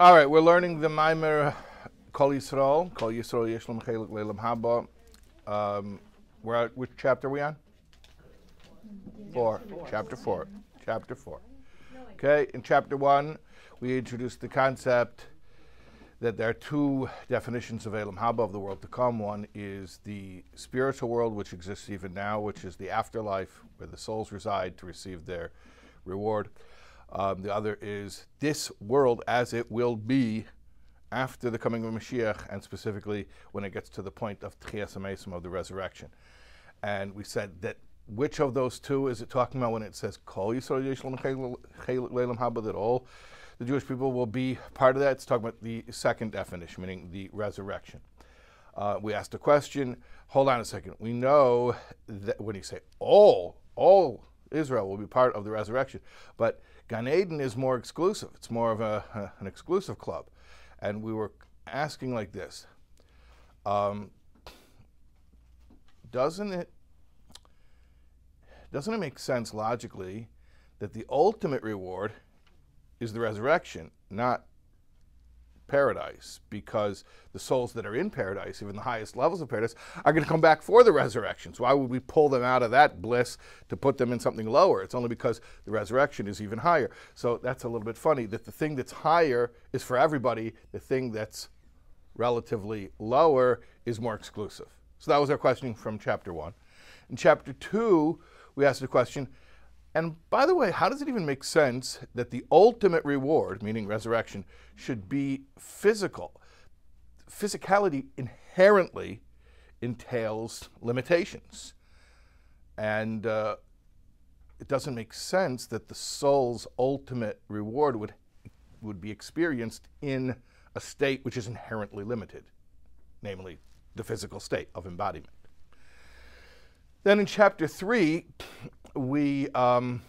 All right, we're learning the Maimer Kol Yisrael, Kol Yisrael Yeshlam Chelik Leilam Haba. Um, we're at, which chapter are we on? Four. Chapter four. Chapter four. Okay, in chapter one, we introduced the concept that there are two definitions of Elam Haba of the world to come. One is the spiritual world, which exists even now, which is the afterlife where the souls reside to receive their reward. Um, the other is this world as it will be after the coming of Mashiach, and specifically when it gets to the point of Tchias of the resurrection. And we said that which of those two is it talking about when it says Kol Yisrael Leilam Haba that all the Jewish people will be part of that? It's talking about the second definition, meaning the resurrection. Uh, we asked a question. Hold on a second. We know that when you say all, all Israel will be part of the resurrection, but Gan Eden is more exclusive. It's more of a, an exclusive club. And we were asking like this um, Doesn't it doesn't it make sense logically that the ultimate reward is the resurrection, not paradise? Because the souls that are in paradise, even the highest levels of paradise, are going to come back for the resurrection. So why would we pull them out of that bliss to put them in something lower? It's only because the resurrection is even higher. So that's a little bit funny that the thing that's higher is for everybody, the thing that's relatively lower is more exclusive. So that was our questioning from chapter one. In chapter two, we asked the question, and by the way, how does it even make sense that the ultimate reward, meaning resurrection, should be physical? Physicality inherently entails limitations. And uh, it doesn't make sense that the soul's ultimate reward would, would be experienced in a state which is inherently limited, namely the physical state of embodiment. Then in chapter three, we um,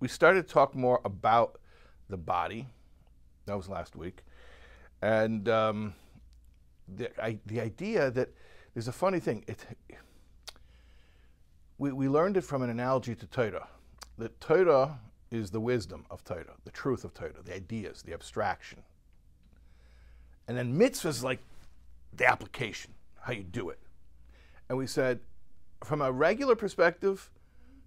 we started to talk more about the body. That was last week, and um, the I, the idea that there's a funny thing. It we, we learned it from an analogy to Torah. That Torah is the wisdom of Torah, the truth of Torah, the ideas, the abstraction. And then mitzvah is like the application, how you do it. And we said, from a regular perspective,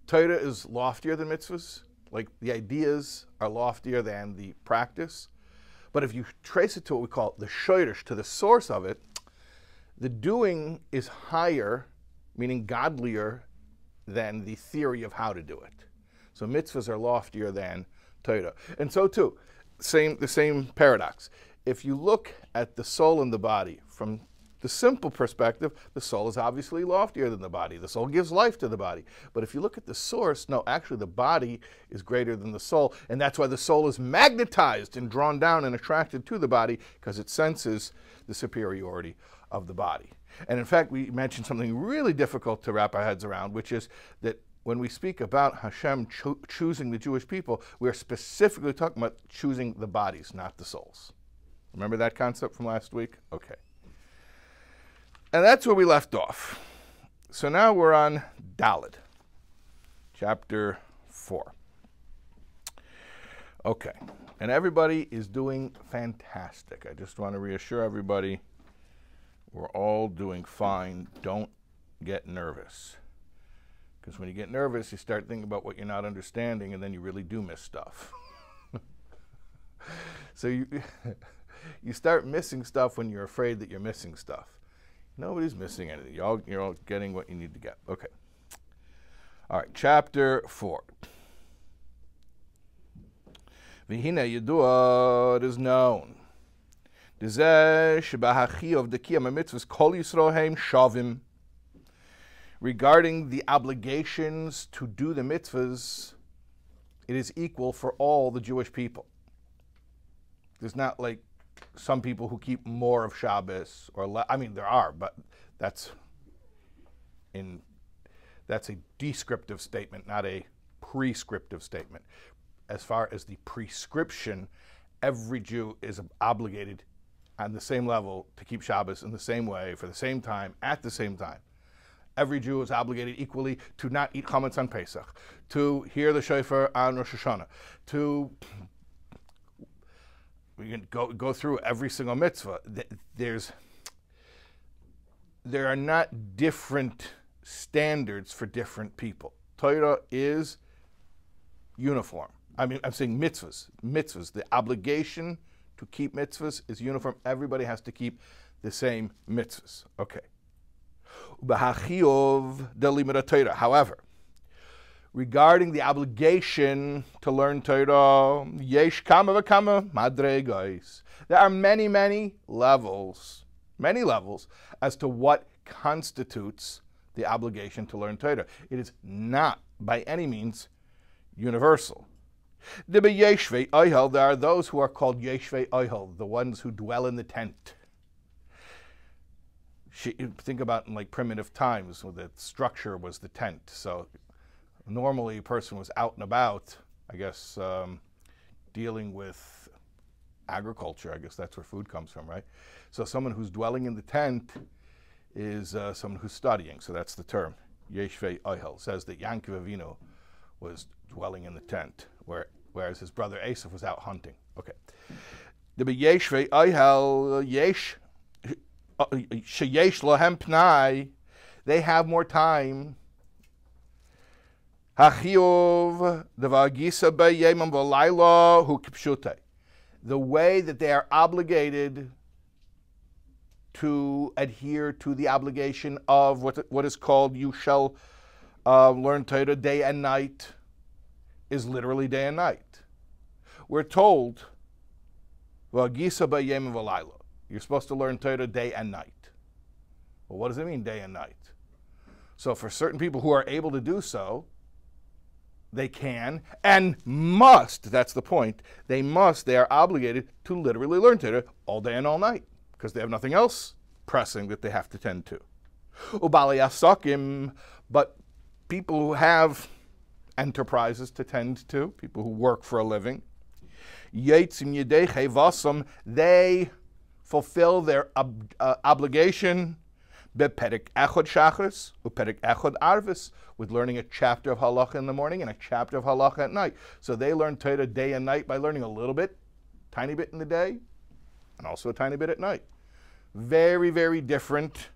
Torah is loftier than mitzvahs. Like the ideas are loftier than the practice. But if you trace it to what we call the shoyrish, to the source of it, the doing is higher, meaning godlier, than the theory of how to do it. So mitzvahs are loftier than Torah. And so too, same, the same paradox. If you look at the soul and the body from the simple perspective, the soul is obviously loftier than the body. The soul gives life to the body. But if you look at the source, no, actually the body is greater than the soul. And that's why the soul is magnetized and drawn down and attracted to the body because it senses the superiority of the body. And in fact, we mentioned something really difficult to wrap our heads around, which is that when we speak about Hashem cho- choosing the Jewish people, we are specifically talking about choosing the bodies, not the souls. Remember that concept from last week? Okay. And that's where we left off. So now we're on Daled, chapter 4. Okay. And everybody is doing fantastic. I just want to reassure everybody we're all doing fine. Don't get nervous. Because when you get nervous, you start thinking about what you're not understanding, and then you really do miss stuff. so you, you start missing stuff when you're afraid that you're missing stuff. Nobody's missing anything. You're all, you're all getting what you need to get. Okay. All right, chapter 4. Vihina Yedua, it is known. Kiyama mitzvahs kolisroheim shavim. Regarding the obligations to do the mitzvahs, it is equal for all the Jewish people. There's not like some people who keep more of Shabbos or le- I mean there are, but that's in that's a descriptive statement, not a prescriptive statement. As far as the prescription, every Jew is obligated on the same level to keep Shabbos in the same way for the same time at the same time. Every Jew is obligated equally to not eat chametz on Pesach, to hear the shofar on Rosh Hashanah, to we can go go through every single mitzvah. There's there are not different standards for different people. Torah is uniform. I mean, I'm saying mitzvahs. Mitzvahs. The obligation to keep mitzvahs is uniform. Everybody has to keep the same mitzvahs. Okay. However, regarding the obligation to learn Torah, yesh kama v'kama madregos. There are many, many levels, many levels as to what constitutes the obligation to learn Torah. It is not by any means universal. There are those who are called Yeshve Oihel, the ones who dwell in the tent. Think about in like primitive times, the structure was the tent. So normally a person was out and about, I guess, um, dealing with agriculture. I guess that's where food comes from, right? So someone who's dwelling in the tent is uh, someone who's studying. So that's the term. Yeshve Oihel says that Yankov Avinu was dwelling in the tent, where, whereas his brother Esav was out hunting. Okay. The Yeshve Oihel Yesh uh, Sheyesh Lohem they have more time the way that they are obligated to adhere to the obligation of what, what is called you shall uh, learn Torah day and night is literally day and night. We're told you're supposed to learn Torah day and night. Well, what does it mean, day and night? So, for certain people who are able to do so, they can and must, that's the point, they must, they are obligated to literally learn Torah all day and all night because they have nothing else pressing that they have to tend to. But people who have enterprises to tend to, people who work for a living, they fulfill their ob- uh, obligation beperik echod shachris uperik echod arvis, with learning a chapter of halacha in the morning and a chapter of halacha at night. So they learn Torah day and night by learning a little bit, tiny bit in the day, and also a tiny bit at night. Very, very different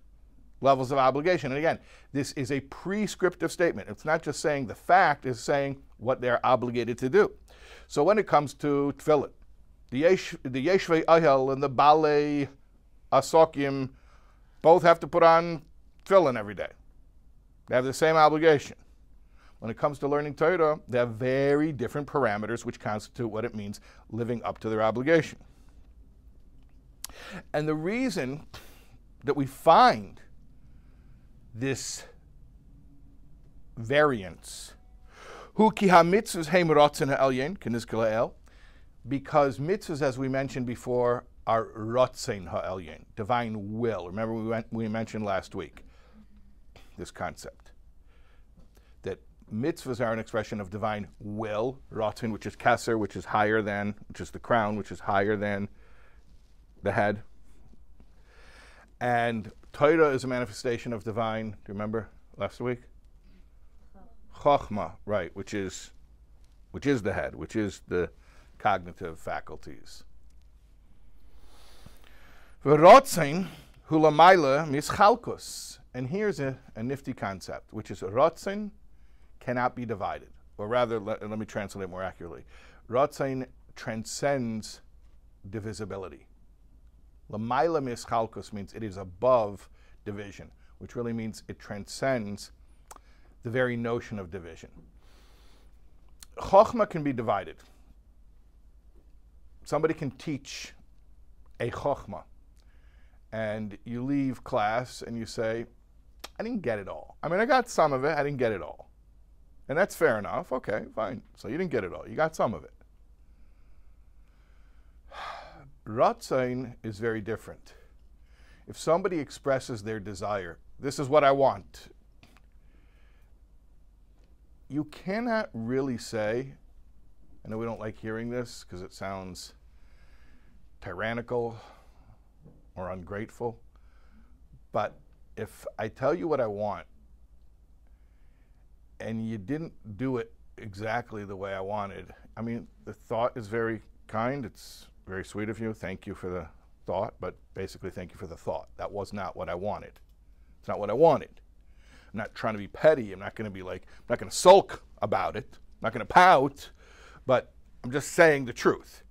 levels of obligation. And again, this is a prescriptive statement. It's not just saying the fact, it's saying what they're obligated to do. So when it comes to tefillin, the, yesh, the Yeshvei Ahel and the Bale Asokim both have to put on tefillin every day. They have the same obligation. When it comes to learning Torah, they have very different parameters which constitute what it means living up to their obligation. And the reason that we find this variance, because mitzvahs, as we mentioned before, are rotzein ha'elyon, divine will. Remember we, went, we mentioned last week this concept that mitzvahs are an expression of divine will, rotzen, which is Kesser, which is higher than, which is the crown, which is higher than the head. And Torah is a manifestation of divine, do you remember last week? Chochma, right, which is which is the head, which is the cognitive faculties. V'rotzen hulamaila mischalkus. And here's a, a nifty concept, which is rotzen cannot be divided. Or rather, let, let me translate it more accurately. Rotzen transcends divisibility. Lamaila mischalkus means it is above division, which really means it transcends the very notion of division. Chokhmah can be divided. Somebody can teach a chokhmah and you leave class and you say, I didn't get it all. I mean, I got some of it, I didn't get it all. And that's fair enough. Okay, fine. So you didn't get it all. You got some of it. Ratzain is very different. If somebody expresses their desire, this is what I want, you cannot really say, I know we don't like hearing this because it sounds tyrannical or ungrateful. But if I tell you what I want and you didn't do it exactly the way I wanted, I mean, the thought is very kind, it's very sweet of you. Thank you for the thought, but basically, thank you for the thought. That was not what I wanted. It's not what I wanted. I'm not trying to be petty. I'm not going to be like, I'm not going to sulk about it. I'm not going to pout, but I'm just saying the truth.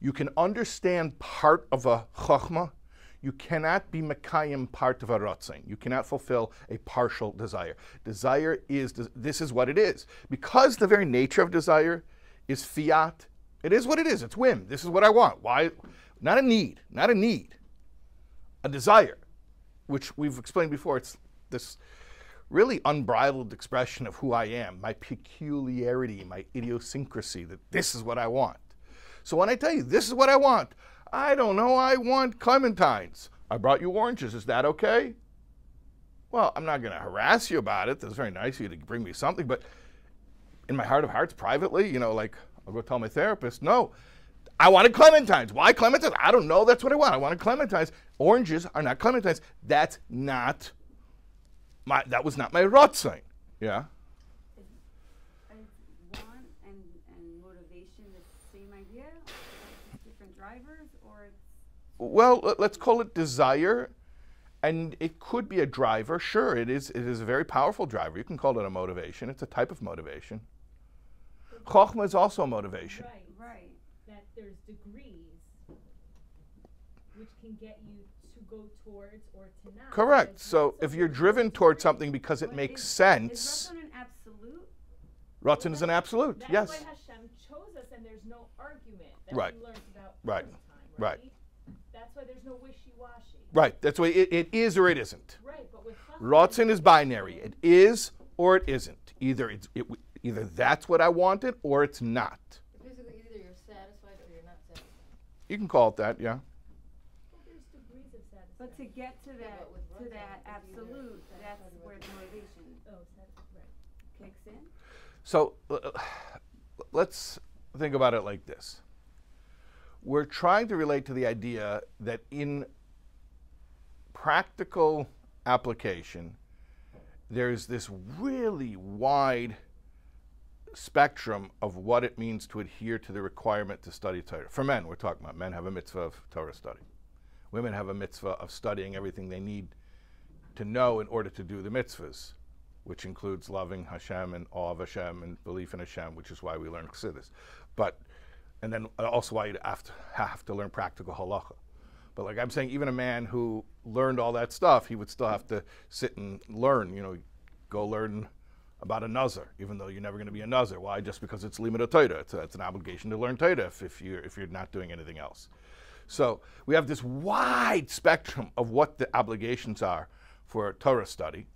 You can understand part of a chachma. You cannot be mekayim part of a ratzin. You cannot fulfill a partial desire. Desire is, this is what it is. Because the very nature of desire is fiat, it is what it is. It's whim. This is what I want. Why? Not a need, not a need, a desire, which we've explained before. It's this really unbridled expression of who I am, my peculiarity, my idiosyncrasy, that this is what I want. So when I tell you this is what I want, I don't know, I want clementines. I brought you oranges. Is that okay? Well, I'm not going to harass you about it. That's very nice of you to bring me something, but in my heart of hearts, privately, you know, like I'll go tell my therapist, no, I wanted clementines. Why clementines? I don't know. That's what I want. I wanted clementines. Oranges are not clementines. That's not my. That was not my rotzine. Yeah. want and, and motivation the same idea? Different drivers, or Well, let's call it desire, and it could be a driver. Sure, it is. It is a very powerful driver. You can call it a motivation. It's a type of motivation. Chokhmah is also a motivation. Right. right? That there's degrees which can get you to go towards or to not. Correct. There's So if you're driven towards something because it makes is- sense, Is Ratzon an absolute? Ratzon is an absolute. That's Yes. why Hashem chose us, and there's no argument that Right. we learned about Right. time, Right. right? That's no wishy-washy. Right. That's why it, it is or it isn't. Right, but with Chacham, Ratzon is binary. It is or it isn't. Either it's it, either that's what I wanted or it's not. Basically, either you're satisfied or you're not satisfied. You can call it that. Yeah. well, there's degrees of satisfaction. But to get to that, but with to that absolute, that's where the motivation oh, right. kicks in. So uh, let's think about it like this. We're trying to relate to the idea that in practical application, there's this really wide spectrum of what it means to adhere to the requirement to study Torah. For men, we're talking about men have a mitzvah of Torah study. Women have a mitzvah of studying everything they need to know in order to do the mitzvahs, which includes loving Hashem and awe of Hashem and belief in Hashem, which is why we learn Chassidus. But, and then also why you have to, have to learn practical halacha. But like I'm saying, even a man who learned all that stuff, he would still have to sit and learn, you know, go learn about a nazar, even though you're never going to be a nazar. Why? Just because it's of Torah. It's, it's an obligation to learn Torah if, if, you're, if you're not doing anything else. So we have this wide spectrum of what the obligations are for Torah study.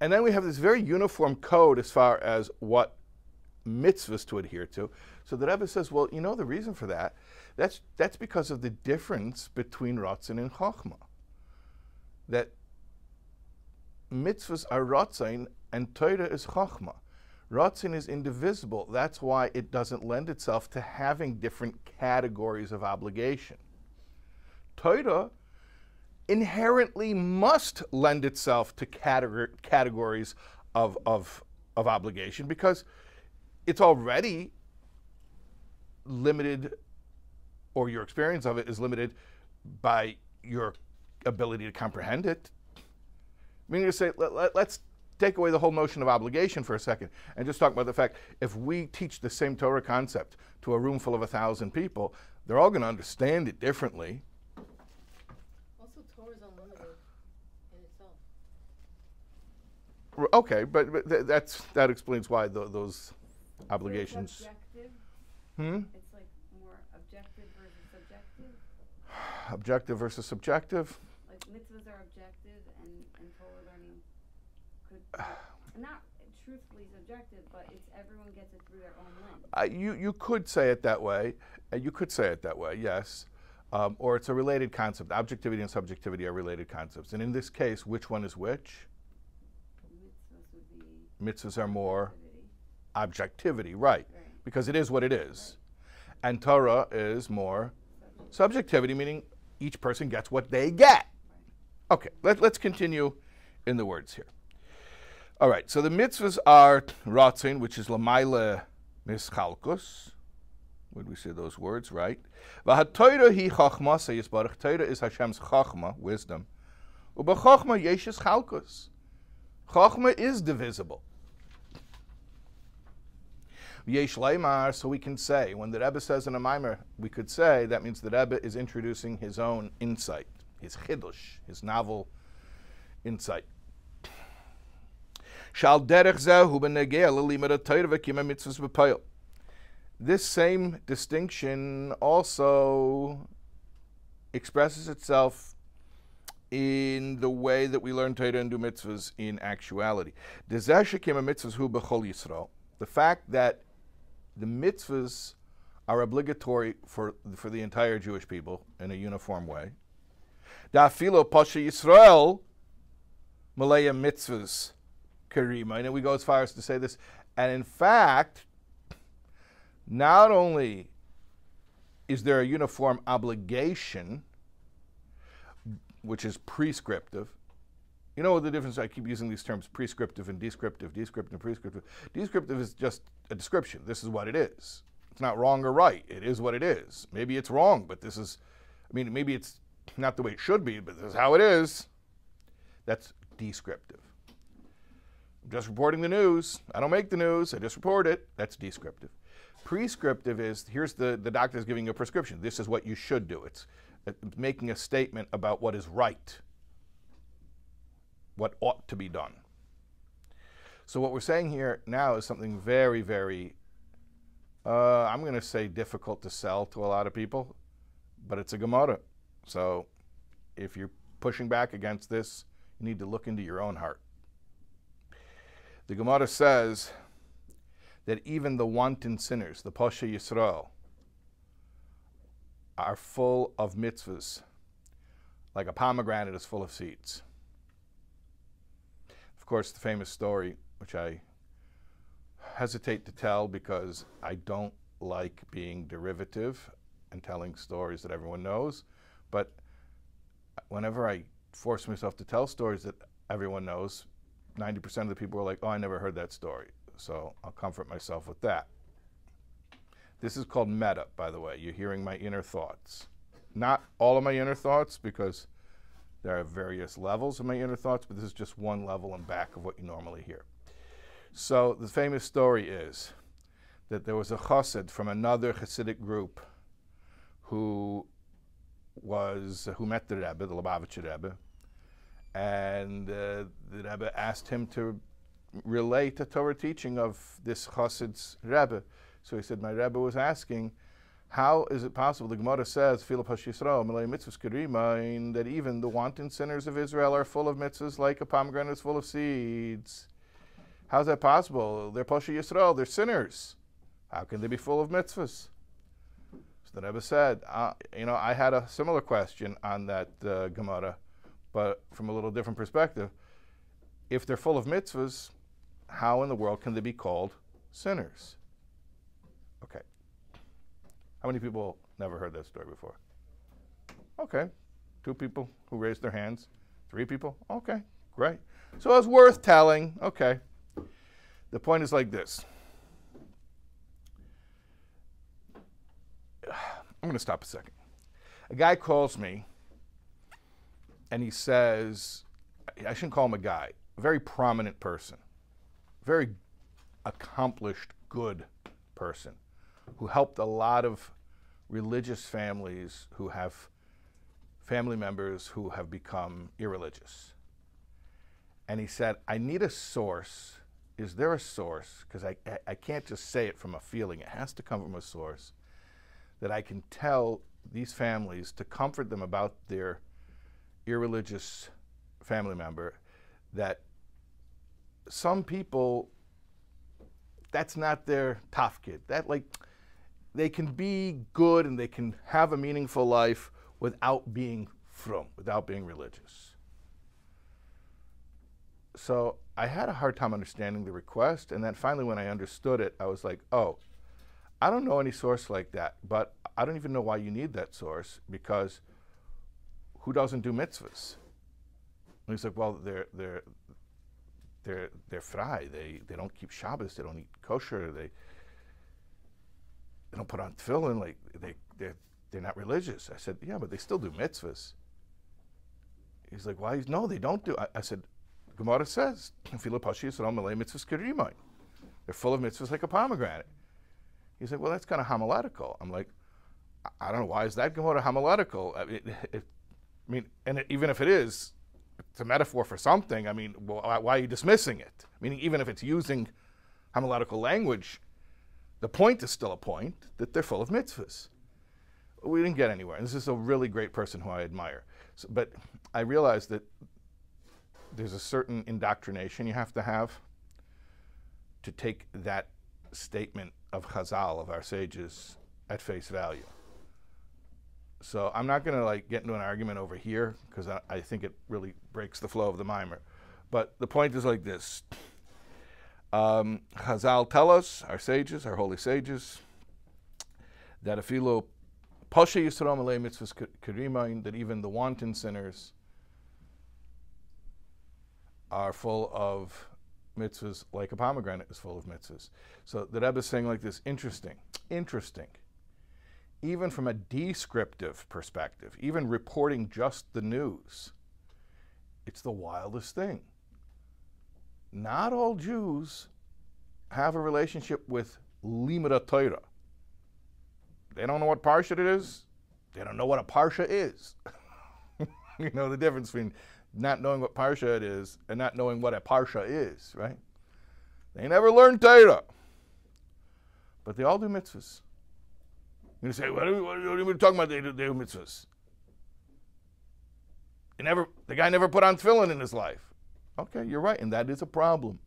And then we have this very uniform code as far as what mitzvahs to adhere to. So the Rebbe says, well, you know the reason for that? That's, that's because of the difference between Ratzin and Chochmah. That mitzvahs are Ratzin and Torah is Chochmah. Ratzin is indivisible. That's why it doesn't lend itself to having different categories of obligation. Torah inherently must lend itself to categor- categories of, of, of obligation because it's already limited, or your experience of it is limited by your ability to comprehend it. I mean, you say, let, let, let's take away the whole notion of obligation for a second and just talk about the fact if we teach the same Torah concept to a room full of a thousand people, they're all going to understand it differently. Also, Torah is unlimited in itself. Okay, but, but th- that's that explains why tho- those obligations. So it's objective. Hmm? It's like more objective versus subjective. Objective versus subjective. Like mitzvahs are objective, and, and Torah learning could be not truthfully subjective, but it's everyone gets it through their own lens. Uh, you you could say it that way. Uh, you could say it that way. Yes. Um, or it's a related concept. Objectivity and subjectivity are related concepts. And in this case, which one is which? Mitzvahs Mitzvahs are more objectivity, right? right? Because it is what it is. And Torah is more subjectivity, meaning each person gets what they get. Okay, let, let's continue in the words here. All right, so the mitzvahs are ratzin, which is lamaila mischalkus, Would we say those words right? V'hatoira hi chachmasa yisbarach. Torah is Hashem's chachma, wisdom. Ubachachma yeshes chalkus. Chachma is divisible. Yesh leimar, so we can say, when the Rebbe says in a mimer, we could say that means the Rebbe is introducing his own insight, his chidush, his novel insight. This same distinction also expresses itself in the way that we learn Torah and do mitzvahs in actuality. The fact that the mitzvahs are obligatory for, for the entire Jewish people in a uniform way. Da'afilo Pasha Yisrael, Malaya mitzvahs, Karima. And we go as far as to say this. And in fact, not only is there a uniform obligation, which is prescriptive, you know the difference? I keep using these terms prescriptive and descriptive, descriptive and prescriptive. Descriptive is just a description. This is what it is. It's not wrong or right. It is what it is. Maybe it's wrong, but this is, I mean, maybe it's not the way it should be, but this is how it is. That's descriptive. I'm just reporting the news. I don't make the news. I just report it. That's descriptive. Prescriptive is here's the, the doctor is giving you a prescription. This is what you should do. It's, it's making a statement about what is right what ought to be done. So what we're saying here now is something very, very, uh, I'm going to say difficult to sell to a lot of people, but it's a Gemara. So if you're pushing back against this, you need to look into your own heart. The Gemara says that even the wanton sinners, the Pasha Yisrael, are full of mitzvahs, like a pomegranate is full of seeds Of course, the famous story, which I hesitate to tell because I don't like being derivative and telling stories that everyone knows. But whenever I force myself to tell stories that everyone knows, 90% of the people are like, oh, I never heard that story. So I'll comfort myself with that. This is called meta, by the way. You're hearing my inner thoughts. Not all of my inner thoughts, because there are various levels of my inner thoughts, but this is just one level and back of what you normally hear. So the famous story is that there was a chassid from another Hasidic group who was who met the Rebbe, the Lubavitcher Rebbe, and uh, the Rebbe asked him to relate a Torah teaching of this chassid's Rebbe. So he said, my Rebbe was asking, how is it possible? The Gemara says, that even the wanton sinners of Israel are full of mitzvahs like a pomegranate is full of seeds. How's that possible? They're Pasha Yisrael, they're sinners. How can they be full of mitzvahs? So the Rebbe said, uh, you know, I had a similar question on that uh, Gemara, but from a little different perspective. If they're full of mitzvahs, how in the world can they be called sinners? Okay. How many people never heard that story before? Okay. Two people who raised their hands. Three people? Okay, great. So it's worth telling. Okay. The point is like this. I'm going to stop a second. A guy calls me and he says, I shouldn't call him a guy, a very prominent person, very accomplished, good person who helped a lot of religious families who have family members who have become irreligious. And he said, I need a source. Is there a source? Because I, I can't just say it from a feeling, it has to come from a source that I can tell these families to comfort them about their irreligious family member that some people that's not their tafkid. That like they can be good and they can have a meaningful life without being from, without being religious. So I had a hard time understanding the request, and then finally, when I understood it, I was like, oh, I don't know any source like that, but I don't even know why you need that source because who doesn't do mitzvahs? And he's like, well, they're they're they're they're fry. They they don't keep Shabbos. They don't eat kosher. They they don't put on tefillin, like they they're they're not religious. I said, yeah, but they still do mitzvahs. He's like, why? No, they don't do. I, I said, Gemara says. They're full of mitzvahs like a pomegranate. He's like, well, that's kind of homiletical. I'm like, I- I don't know why is that Gemara homiletical. I mean, it, I mean, and it, even if it is, it's a metaphor for something. I mean, why- why are you dismissing it? Meaning, even if it's using homiletical language, the point is still a point that they're full of mitzvahs. We didn't get anywhere. And this is a really great person who I admire. So, but I realized that there's a certain indoctrination you have to have to take that statement of Chazal, of our sages, at face value. So I'm not going to like get into an argument over here because I, I think it really breaks the flow of the mimer. But the point is like this: um, Chazal tell us, our sages, our holy sages, that afilo yisrael malei mitzvahs that even the wanton sinners are full of mitzvahs like a pomegranate is full of mitzvahs. So the Rebbe is saying like this, interesting, interesting. Even from a descriptive perspective, even reporting just the news, it's the wildest thing. Not all Jews have a relationship with Limud Torah. They don't know what parsha it is. They don't know what a parsha is. you know the difference between not knowing what parsha it is and not knowing what a parsha is, right? They never learned Torah, but they all do mitzvahs. You're say, what are we, what are we talking about? They do, they do mitzvahs. He never, the guy never put on tefillin in his life. Okay, you're right, and that is a problem.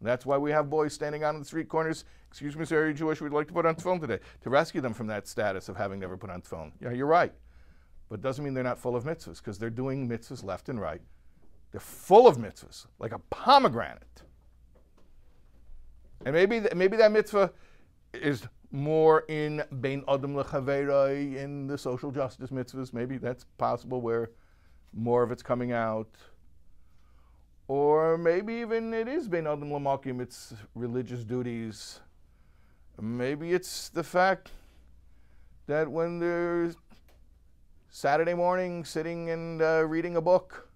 And that's why we have boys standing out on the street corners. Excuse me, sir, are you Jewish? We'd like to put on tefillin today to rescue them from that status of having never put on tefillin. Yeah, you're right. But it doesn't mean they're not full of mitzvahs because they're doing mitzvahs left and right. They're full of mitzvahs, like a pomegranate. And maybe maybe that mitzvah is more in bein adam lechaverai in the social justice mitzvahs. Maybe that's possible where more of it's coming out. Or maybe even it is bein adam lamakim, it's religious duties. Maybe it's the fact that when there's Saturday morning sitting and uh, reading a book.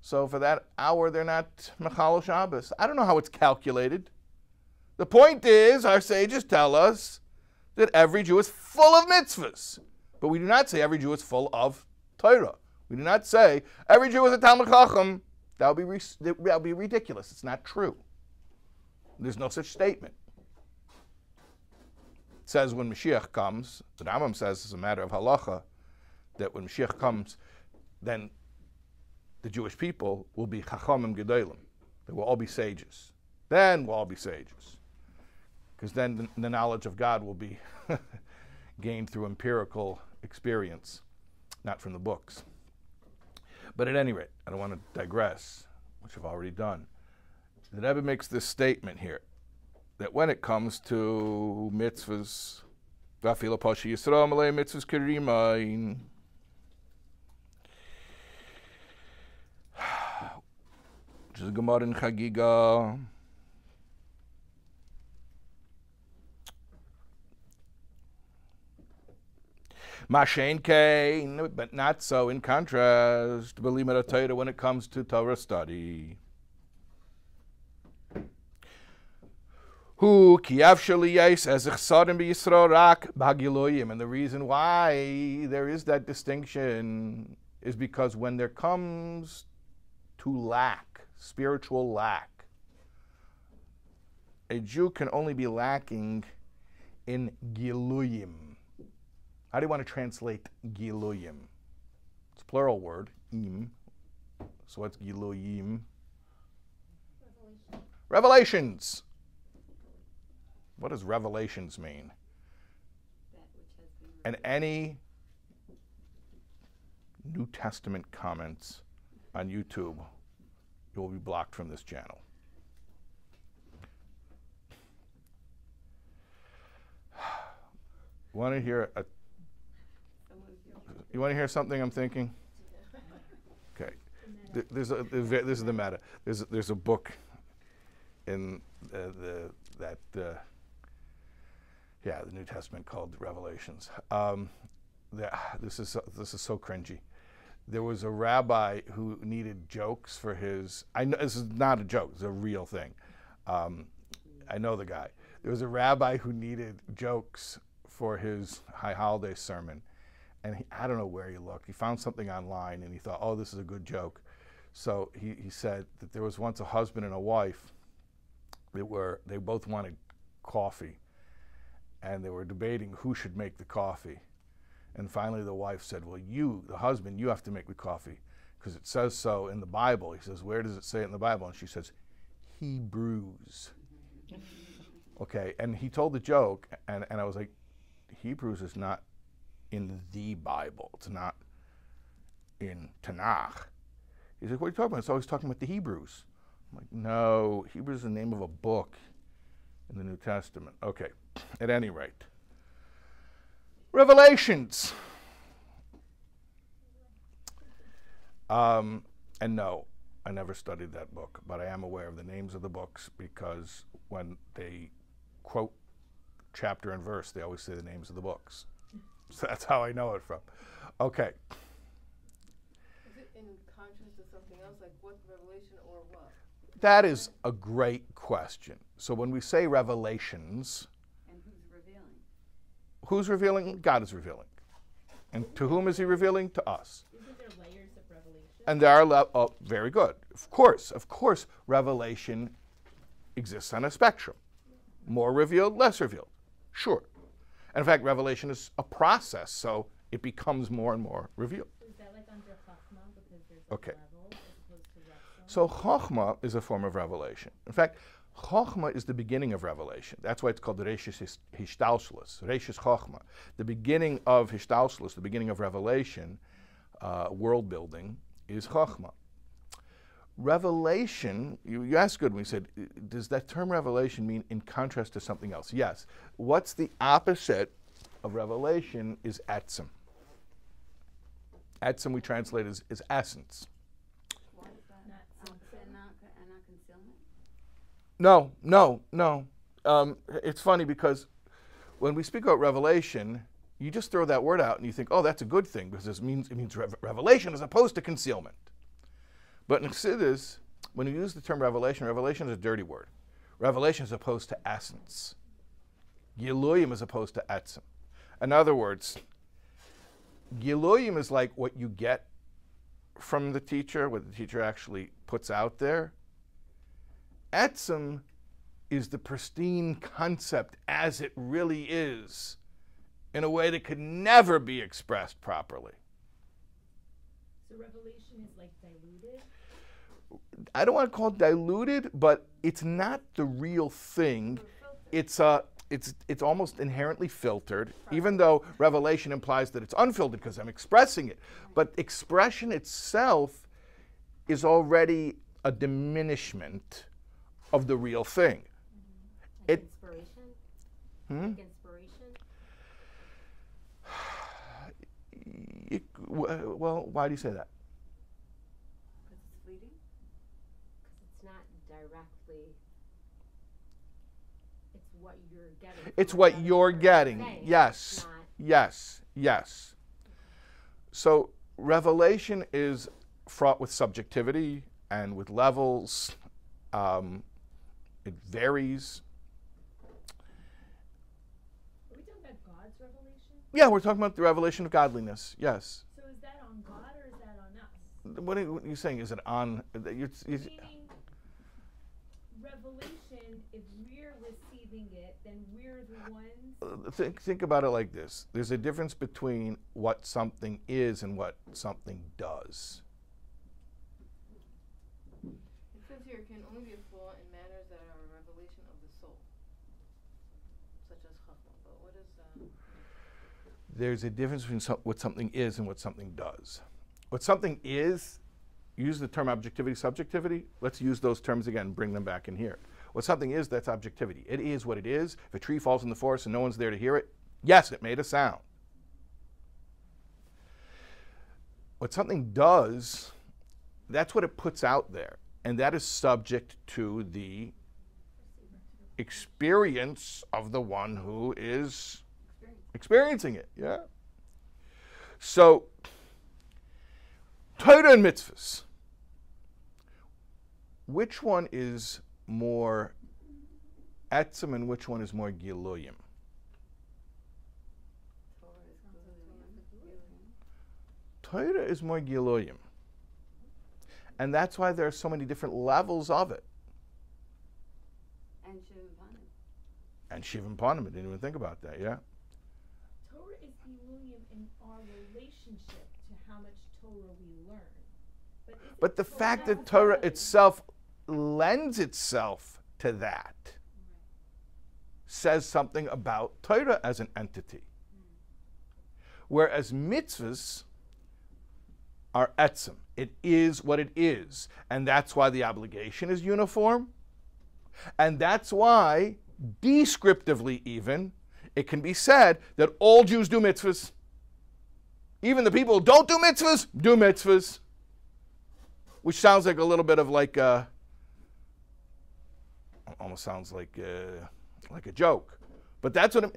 So for that hour, they're not Mechal Shabbos. I don't know how it's calculated. The point is, our sages tell us that every Jew is full of mitzvahs. But we do not say every Jew is full of Torah. We do not say every Jew is a Talmid Chacham. That would be, that would be ridiculous. It's not true. There's no such statement. It says when Mashiach comes, the Rambam says as a matter of halacha, that when Mashiach comes, then the Jewish people will be chachamim gedolim. They will all be sages. Then we'll all be sages. Because then the, the knowledge of God will be gained through empirical experience, not from the books. But at any rate, I don't want to digress, which I've already done. The Rebbe makes this statement here that when it comes to mitzvahs, mitzvahs which is Gemara in Chagiga. Mashen Kain, but not so in contrast, Belimit Torah when it comes to Torah study. Who kiyavshali yais as chsadim b'Yisrael rak bagiloyim, and the reason why there is that distinction is because when there comes to lack, spiritual lack, a Jew can only be lacking in giluyim. How do you want to translate giluyim? It's a plural word, im. So what's giluyim? Revelations. What does revelations mean? And any New Testament comments on YouTube, you will be blocked from this channel. You want to hear a, you want to hear something I'm thinking? Okay. There's a, this is the matter. There's a, there's a book in uh, the that uh, Yeah, the New Testament called Revelations. Um, the, this is this is so cringy. There was a rabbi who needed jokes for his. I know this is not a joke; it's a real thing. Um, I know the guy. There was a rabbi who needed jokes for his High Holiday sermon, and he, I don't know where he looked. He found something online, and he thought, "Oh, this is a good joke." So he, he said that there was once a husband and a wife that were they both wanted coffee and they were debating who should make the coffee. And finally, the wife said, Well, you, the husband, you have to make the coffee because it says so in the Bible. He says, Where does it say it in the Bible? And she says, Hebrews. okay, and he told the joke, and, and I was like, Hebrews is not in the Bible, it's not in Tanakh. He's like, What are you talking about? It's always talking about the Hebrews. I'm like, No, Hebrews is the name of a book in the New Testament. Okay, at any rate. Revelations. Um, and no, I never studied that book, but I am aware of the names of the books because when they quote chapter and verse, they always say the names of the books. So that's how I know it from. Okay. Is it in contrast to something else, like what revelation or what? That is a great question. So when we say revelations, And who's revealing? Who's revealing? God is revealing. And to whom is he revealing? To us. There are layers of revelation? And there are, le- oh, very good. Of course, of course, revelation exists on a spectrum. More revealed, less revealed. Sure. And in fact, revelation is a process, so it becomes more and more revealed. Is that like under Chachma because there's like Okay. levels as opposed to So Chokhmah is a form of revelation. In fact, Chokhmah is the beginning of revelation. That's why it's called the Reshis Hishtalshalos, Reshis Chokhmah. The beginning of Hishtalshalos, the beginning of revelation, uh, world building, is Chokhmah. Revelation, you, you asked good when you said, does that term revelation mean in contrast to something else? Yes. What's the opposite of revelation is etzem. Etzem we translate as, as essence. Why is that? Not Opposite and not, co- and not concealment? No, no, no. Um, it's funny because when we speak about revelation, you just throw that word out and you think, oh, that's a good thing because it means it means rev- revelation as opposed to concealment. But in Chassidus, when you use the term revelation, revelation is a dirty word. Revelation is opposed to essence. Giluyim is opposed to etzem. In other words, Giluyim is like what you get from the teacher, what the teacher actually puts out there. Etzem is the pristine concept as it really is in a way that could never be expressed properly. So revelation is like diluted. I don't want to call it diluted, but it's not the real thing. It's uh, it's it's almost inherently filtered, even though revelation implies that it's unfiltered because I'm expressing it. But expression itself is already a diminishment of the real thing. It inspiration? Hmm? Like inspiration? w- well, why do you say that? Because it's fleeting? Because it's not directly. It's what you're getting. It's what you're getting. saying. Yes. Yes. Yes. So revelation is fraught with subjectivity and with levels. Um, it varies. Are we talking about God's revelation? Yeah, we're talking about the revelation of godliness. Yes. So is that on God or is that on us? What are, what are you saying? Is it on? You're, you're, Meaning, revelation, if we're receiving it, then we're the ones. uh, think, think about it like this there's a difference between what something is and what something does. It says here, can only be a flaw in matters that are a revelation of the soul, such as chachma. But what is uh, there's a difference between some, what something is and what something does. What something is, use the term objectivity, subjectivity. Let's use those terms again bring them back in here. What something is, that's objectivity. It is what it is. If a tree falls in the forest and no one's there to hear it, yes, it made a sound. What something does, that's what it puts out there. And that is subject to the experience of the one who is. Experiencing it. Yeah. So, Torah and mitzvahs. Which one is more etzim and which one is more giluyim? Torah is good. Torah is more giluyim. And that's why there are so many different levels of it. And Shivan Panim. And Shivan Panim, I didn't even think about that, yeah? Torah is Elohim in our relationship to how much Torah we learn. But, the fact that Torah Torah itself lends itself to that says something about Torah as an entity. Whereas mitzvahs are etzim. It is what it is. And that's why the obligation is uniform. And that's why, descriptively even, it can be said that all Jews do mitzvahs. Even the people who don't do mitzvahs do mitzvahs. Which sounds like a little bit of like a, almost sounds like a, like a joke. But that's what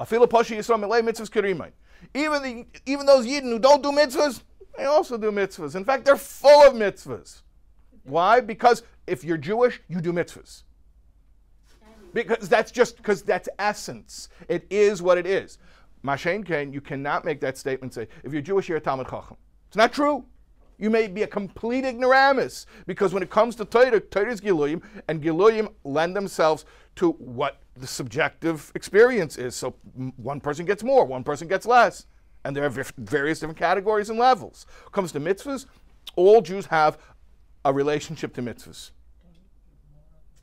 Afilu Pashi Yisrael Milei Mitzvahs Kirimain. Even the even those Yidden who don't do mitzvahs, they also do mitzvahs. In fact, they're full of mitzvahs. Why? Because if you're Jewish, you do mitzvahs. Because that's just because that's essence. It is what it is. Mashain Kane, you cannot make that statement. Say if you're Jewish, you're a Talmid Chacham. It's not true. You may be a complete ignoramus because when it comes to Torah, Torah is Giluyim, and Giluyim lend themselves to what the subjective experience is. So one person gets more, one person gets less, and there are v- various different categories and levels. When it comes to mitzvahs, all Jews have a relationship to mitzvahs.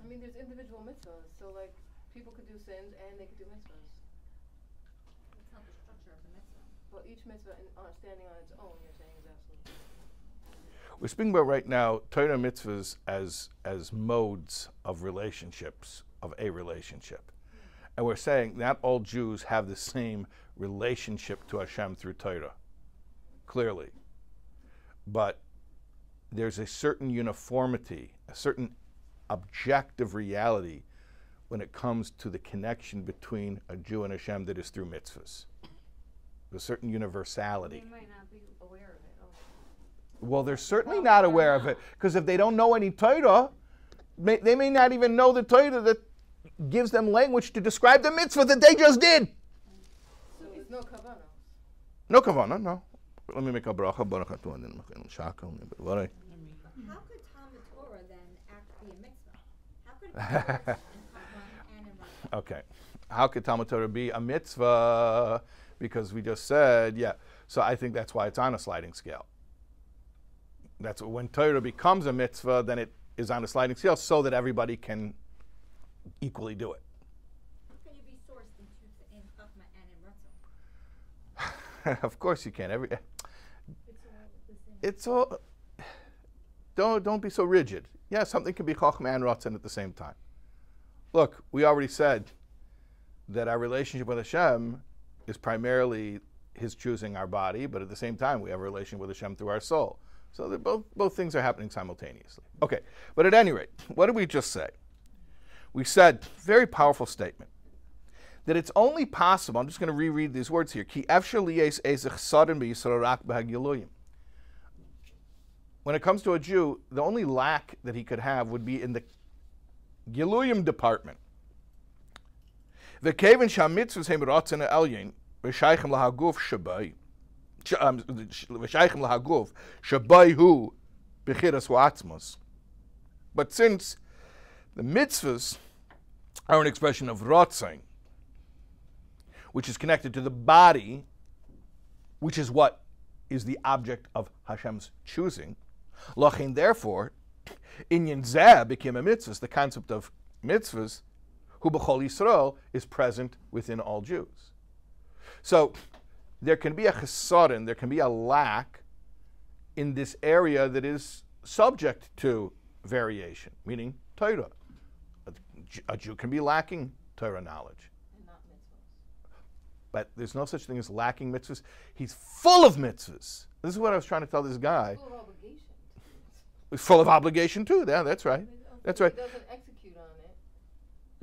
I mean, there's individual mitzvahs, so like people could do sins and they could do mitzvahs. That's not the structure of the mitzvah. But each mitzvah, in, uh, standing on its own, you're saying is absolutely. We're speaking about right now Torah mitzvahs as as modes of relationships of a relationship, and we're saying not all Jews have the same relationship to Hashem through Torah. Clearly, but there's a certain uniformity, a certain objective reality when it comes to the connection between a Jew and Hashem that is through mitzvahs. A certain universality. Might not be aware of it. Oh. Well, they're certainly not aware of it because if they don't know any Torah, may, they may not even know the Torah that gives them language to describe the mitzvah that they just did. So it's no kavanos. No kavanah, no. Let me make a bracha. baruch atah adonai Eloheinu shakal ne'b'dvarei. How could Talmud Torah then act be a mitzvah? How could it be worse in Chachma and in Rabbah? Okay. How could Talmud Torah be a mitzvah? Because we just said, yeah. So I think that's why it's on a sliding scale. That's when Torah becomes a mitzvah, then it is on a sliding scale so that everybody can equally do it. How can you be sourced in two in Chachma and in of course you can. Every eh. it's all, it's all don't don't be so rigid. Yeah, something can be Chachma and Ratzon at the same time. Look, we already said that our relationship with Hashem is primarily His choosing our body, but at the same time we have a relation with Hashem through our soul. So both both things are happening simultaneously. Okay, but at any rate, what did we just say? We said very powerful statement that it's only possible. I'm just going to reread these words here. When it comes to a Jew, the only lack that he could have would be in the Giluyim department. V'keven shamitzvus hem ratzon elyin v'shaichem lahaguf shabai Um, but since the mitzvahs are an expression of ratzon, which is connected to the body, which is what is the object of Hashem's choosing. Lachin, therefore, inyan zeh became a mitzvah. The concept of mitzvahs, hu b'chol Yisrael, is present within all Jews. So there can be a chesaron, there can be a lack in this area that is subject to variation, meaning Torah. A, Jew can be lacking Torah knowledge. and not mitzvahs. But there's no such thing as lacking mitzvahs. He's full of mitzvahs. This is what I was trying to tell this guy. Full of obligation. He's full of obligation too. Yeah, that's right. That's right. He doesn't execute on it.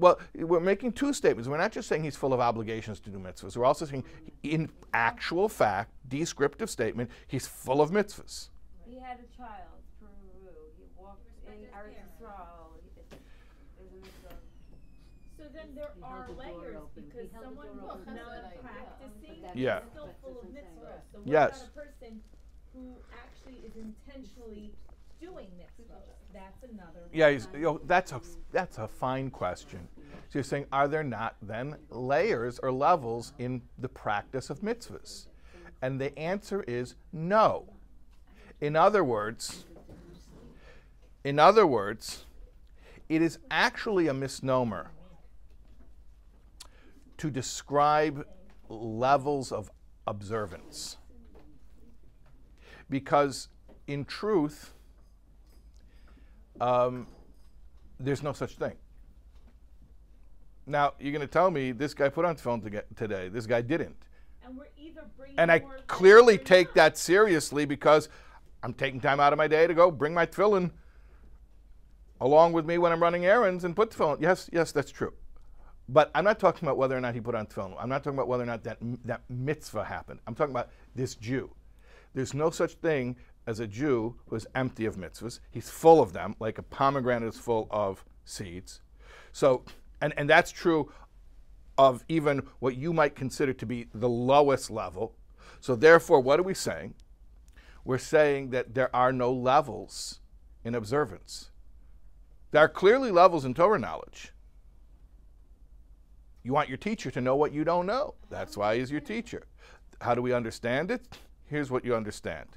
Well, we're making two statements. We're not just saying he's full of obligations to do mitzvahs. We're also saying, in actual fact, descriptive statement, he's full of mitzvahs. He had a child, Peru. He walked in Respect Eretz parents. Yisrael. He- There's a mitzvah. So then there He are held the door layers because He held the someone door who's open. not Well, that's a good idea. practicing But is Yeah. still that's full of what mitzvahs. So what Yes. about a person who actually is intentionally doing mitzvahs? Yeah, you know, that's a that's a fine question. So you're saying, are there not then layers or levels in the practice of mitzvahs? And the answer is no. In other words, in other words, it is actually a misnomer to describe levels of observance. Because in truth, um, there's no such thing. Now, you're going to tell me this guy put on phone to today, this guy didn't. And we're either bringing And I clearly take not. that seriously because I'm taking time out of my day to go bring my tefillin along with me when I'm running errands and put the phone. Yes, yes, that's true. But I'm not talking about whether or not he put on tefillin. I'm not talking about whether or not that, that mitzvah happened. I'm talking about this Jew. There's no such thing as a Jew who is empty of mitzvahs. He's full of them, like a pomegranate is full of seeds. So, and, and that's true of even what you might consider to be the lowest level. So, therefore, what are we saying? We're saying that there are no levels in observance. There are clearly levels in Torah knowledge. You want your teacher to know what you don't know. That's why he's your teacher. How do we understand it? Here's what you understand.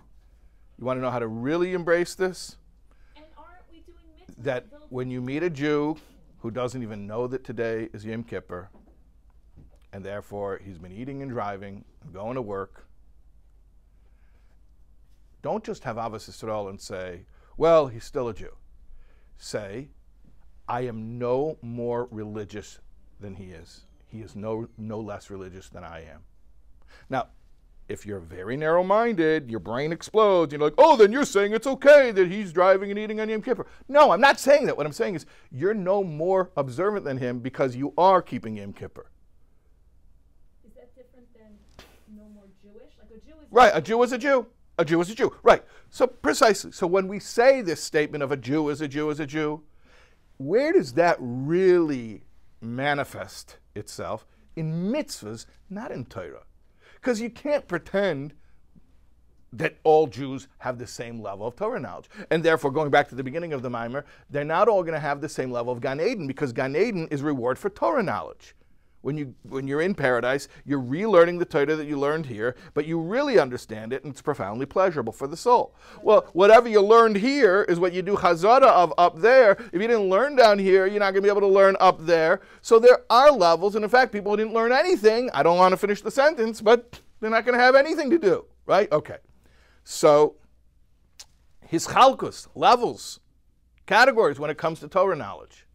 You want to know how to really embrace this? And aren't we doing mitzvahs? That when you meet a Jew who doesn't even know that today is Yom Kippur, and therefore he's been eating and driving and going to work, don't just have Avos Yisrael and say, well, he's still a Jew. Say, I am no more religious than he is. He is no, no less religious than I am. Now, if you're very narrow minded, your brain explodes, you're like, oh, then you're saying it's okay that he's driving and eating on Yom Kippur. No, I'm not saying that. What I'm saying is you're no more observant than him because you are keeping Yom Kippur. Is that different than no more Jewish? Like a Jew is Right, a Jew is a Jew. A Jew is a Jew. Right. So precisely. So when we say this statement of a Jew is a Jew is a Jew, where does that really manifest itself? In mitzvahs, not in Torah. Because you can't pretend that all Jews have the same level of Torah knowledge. And therefore, going back to the beginning of the maamar, they're not all going to have the same level of Gan Eden because Gan Eden is reward for Torah knowledge. When, you, when you're in paradise, you're relearning the Torah that you learned here, but you really understand it and it's profoundly pleasurable for the soul. Well, whatever you learned here is what you do chazara of up there. If you didn't learn down here, you're not going to be able to learn up there. So there are levels, and in fact, people who didn't learn anything, I don't want to finish the sentence, but they're not going to have anything to do, right? Okay. So his chalkus, levels, categories when it comes to Torah knowledge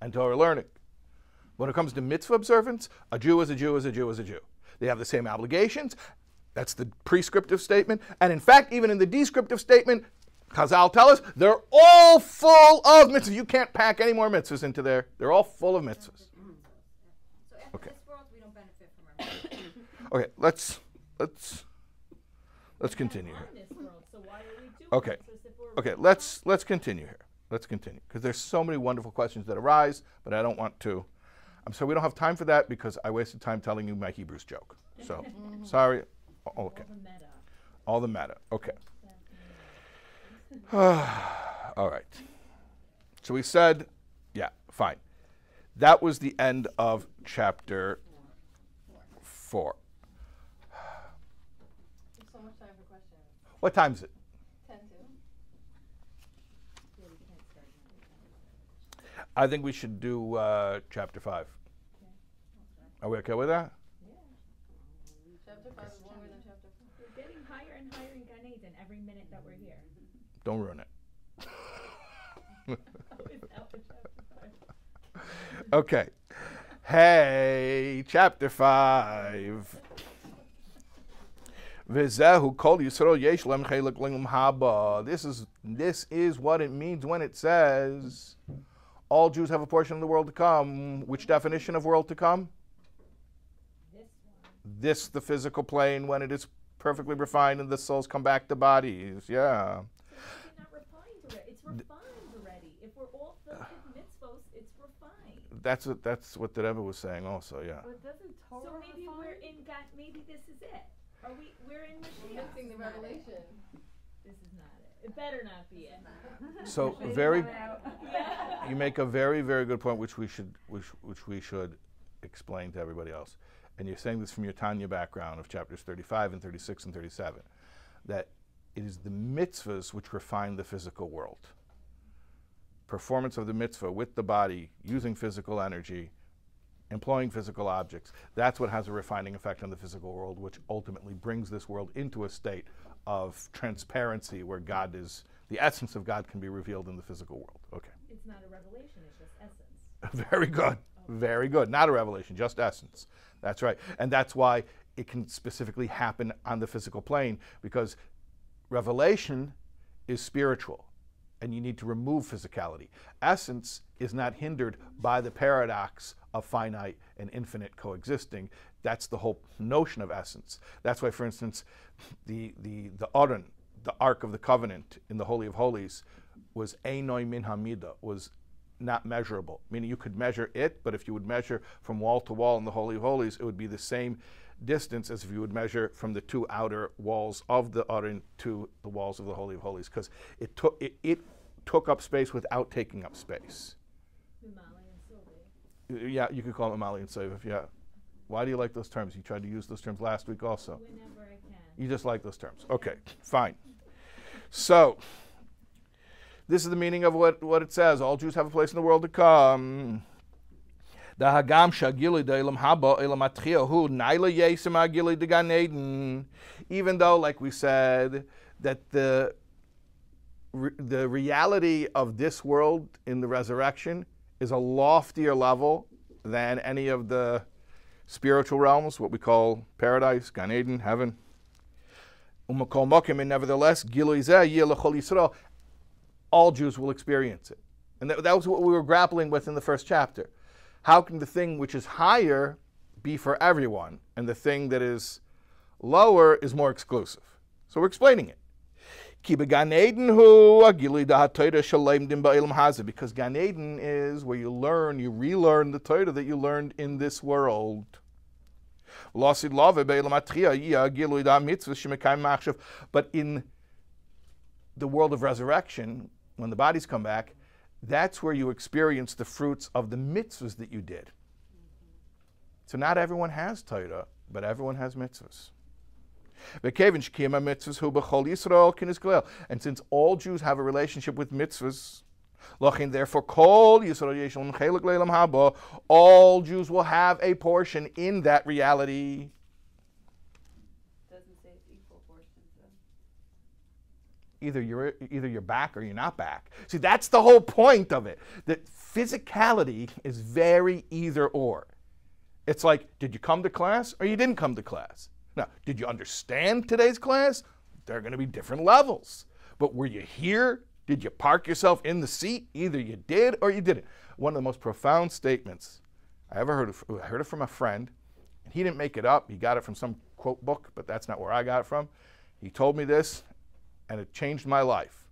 and Torah learning. When it comes to mitzvah observance, a Jew is a Jew is a Jew is a Jew. They have the same obligations. That's the prescriptive statement. And in fact, even in the descriptive statement, Chazal tell us they're all full of mitzvahs. You can't pack any more mitzvahs into there. They're all full of mitzvahs. Okay. this world, we don't benefit from our. Okay, let's let's let's continue here. on this world, so why are we doing Okay. mitzvahs if we're Okay, let's let's continue here. Let's continue because there's so many wonderful questions that arise, but I don't want to. Um, I'm sorry we don't have time for that because I wasted time telling you my Hebrews joke. So mm-hmm. sorry. Oh, oh. Okay, All the meta. all the matter. Okay. all right. So we said, yeah, fine. That was the end of chapter four. There's so much time for questions. What time is it? Ten to. Yeah, we can't start now. I think we should do uh, chapter five. Are we okay with that? Chapter five is longer than chapter four. We're getting higher and higher in Gan Eden every minute that we're here. Don't ruin it. Is that what chapter five? Okay. Hey, chapter 5. V'zehu kol Yisrael yesh lem chelik lingum haba. This is this is what it means when it says all Jews have a portion of the world to come. Which definition of world to come? This one. This, the physical plane, when it is perfectly refined and the souls come back to bodies. Yeah. So maybe not refined already. It's refined already. If we're all filled with mitzvos, it's refined. That's what that's what the Rebbe was saying also. Yeah. But doesn't Torah So maybe refine? we're in God. Maybe this is it. Are we? We're in We're Mashiach. missing the Not revelation. This is not it. Better not be it. So very, one out. Yeah. you make a very very good point, which we should which which we should explain to everybody else. And you're saying this from your Tanya background of chapters 35 and 36 and 37, that it is the mitzvahs which refine the physical world. Performance of the mitzvah with the body, using physical energy, employing physical objects, that's what has a refining effect on the physical world, which ultimately brings this world into a state of transparency where God is, the essence of God can be revealed in the physical world. Okay. It's not a revelation. It's just essence. Very good. Very good. Not a revelation, just essence. That's right. And that's why it can specifically happen on the physical plane because revelation is spiritual and you need to remove physicality. Essence is not hindered by the paradox of finite and infinite coexisting. That's the whole notion of essence. That's why, for instance, the, the, the Aron, the Ark of the Covenant in the Holy of Holies, was Einoi Min Hamida, was not measurable. Meaning you could measure it, but if you would measure from wall to wall in the Holy of Holies, it would be the same distance as if you would measure from the two outer walls of the Aron to the walls of the Holy of Holies, because it took it, it took up space without taking up space. And. Yeah, you could call it Amali and Savif, yeah. Why do you like those terms? You tried to use those terms last week also. Whenever I can. You just like those terms. Okay, fine. So, this is the meaning of what, what it says. All Jews have a place in the world to come. Even though, like we said, that the the reality of this world in the resurrection is a loftier level than any of the spiritual realms, what we call paradise, Gan Eden, heaven. Umm Mokim, and nevertheless, all Jews will experience it. And that, that was what we were grappling with in the first chapter. How can the thing which is higher be for everyone, and the thing that is lower is more exclusive? So we're explaining it. Because Gan Eden is where you learn, you relearn the Torah that you learned in this world. But in the world of resurrection, when the bodies come back, that's where you experience the fruits of the mitzvahs that you did. So not everyone has Torah, but everyone has mitzvahs. And since all Jews have a relationship with mitzvahs, lochin therefore kol Yisrael yeshel chelik leilam haba, all Jews will have a portion in that reality. Doesn't say equal portions though. either you're either you're back or you're not back. See, that's the whole point of it. That physicality is very either or. It's like, did you come to class or you didn't come to class? Now, did you understand today's class? There are going to be different levels. But were you here? Did you park yourself in the seat? Either you did or you didn't. One of the most profound statements I ever heard of, I heard it from a friend, and he didn't make it up. He got it from some quote book, but that's not where I got it from. He told me this, and it changed my life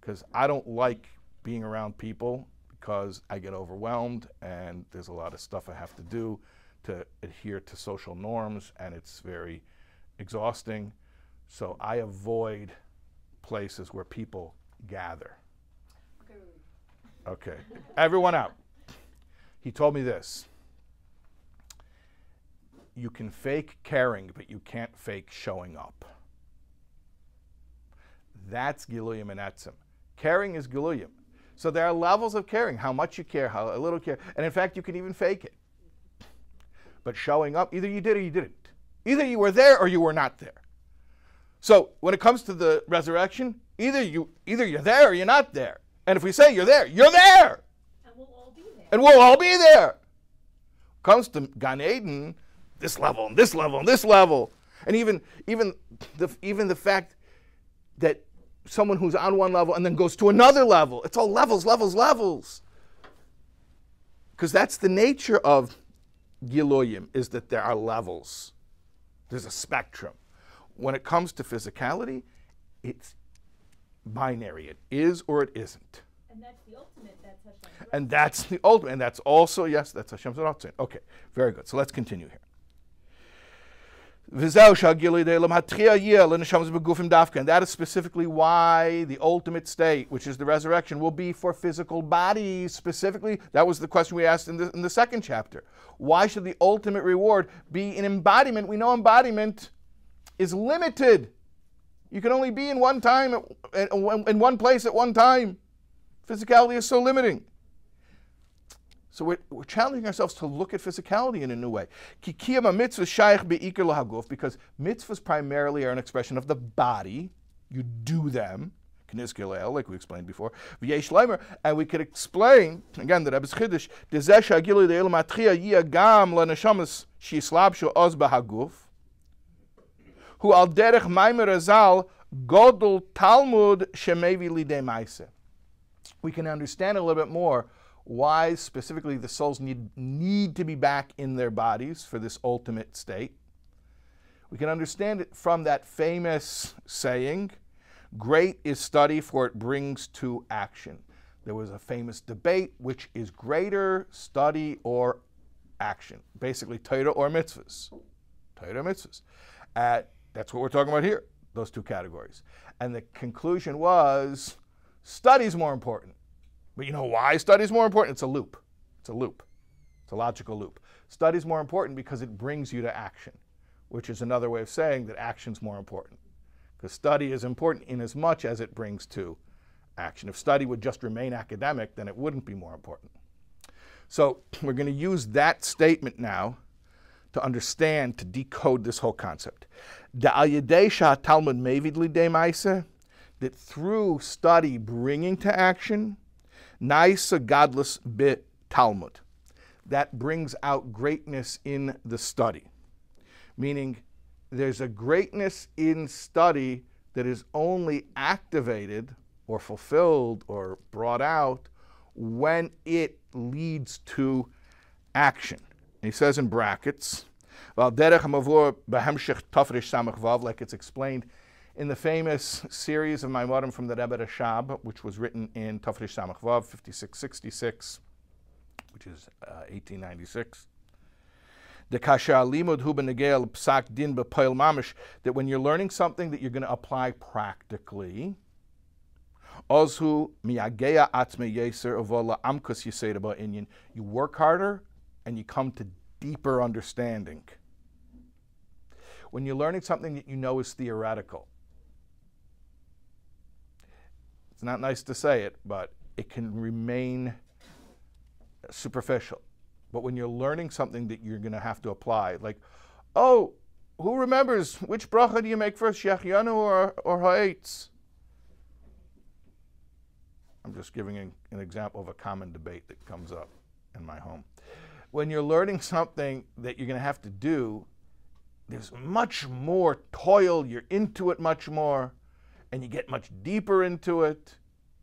because I don't like being around people because I get overwhelmed and there's a lot of stuff I have to do to adhere to social norms and it's very exhausting. So I avoid places where people gather. Okay, everyone out. He told me this. You can fake caring, but you can't fake showing up. That's Giluyim and Etzim. Caring is Giluyim. So there are levels of caring, how much you care, how little care. And in fact, you can even fake it. But showing up, either you did or you didn't. Either you were there or you were not there. So when it comes to the resurrection, either you either you're there or you're not there. And if we say you're there, you're there. And we'll all be there. And we'll all be there. Comes to Gan Eden, this level and this level and this level. And even even the even the fact that someone who's on one level and then goes to another level. It's all levels, levels, levels. Because that's the nature of Giloyim, is that there are levels. There's a spectrum. When it comes to physicality, it's binary. It is or it isn't. And that's the ultimate. That's Hashem's And that's the ultimate. And that's also, yes, that's Hashem's Ratzon. Okay, very good. So let's continue here. And that is specifically why the ultimate state, which is the resurrection, will be for physical bodies. Specifically, that was the question we asked in the, in the second chapter. Why should the ultimate reward be an embodiment? We know embodiment is limited. You can only be in one time, in one place at one time. Physicality is so limiting. So we're, we're challenging ourselves to look at physicality in a new way. Mitzvah because mitzvahs primarily are an expression of the body. You do them. Like we explained before. And we could explain, again, the Rebbe's Chiddush, hu al derech maimer azal godel talmud shemevi lidei maise. We can understand a little bit more why specifically the souls need, need to be back in their bodies for this ultimate state. We can understand it from that famous saying, Great is study, for it brings to action. There was a famous debate which is greater, study or action? Basically, Torah or mitzvahs. Torah or mitzvahs. Uh, that's what we're talking about here, those two categories. And the conclusion was study is more important. But you know why study is more important? It's a loop. It's a loop. It's a logical loop. Study is more important because it brings you to action, which is another way of saying that action's more important. Because study is important in as much as it brings to action. If study would just remain academic, then it wouldn't be more important. So we're going to use that statement now to understand, to decode this whole concept. That through study bringing to action, Naisa godless bit Talmud. That brings out greatness in the study. Meaning, there's a greatness in study that is only activated or fulfilled or brought out when it leads to action. He says in brackets, like it's explained in the famous series of Maimorim from the Rebbe Rashab, which was written in Tafresh Samach Vav 5666, which is uh, 1896. The kasha limud hu benegel psak din bepoil mamish, that when you're learning something that you're going to apply practically, ozhu miyageya atzme yeser avola amkus yisera inyan, you work harder and you come to deeper understanding. When you're learning something that you know is theoretical, it's not nice to say it, but it can remain superficial. But when you're learning something that you're going to have to apply, like, oh, who remembers which bracha do you make first, Shehecheyanu or, or Ha'etz? I'm just giving an, an example of a common debate that comes up in my home. When you're learning something that you're going to have to do, there's much more toil, you're into it much more, and you get much deeper into it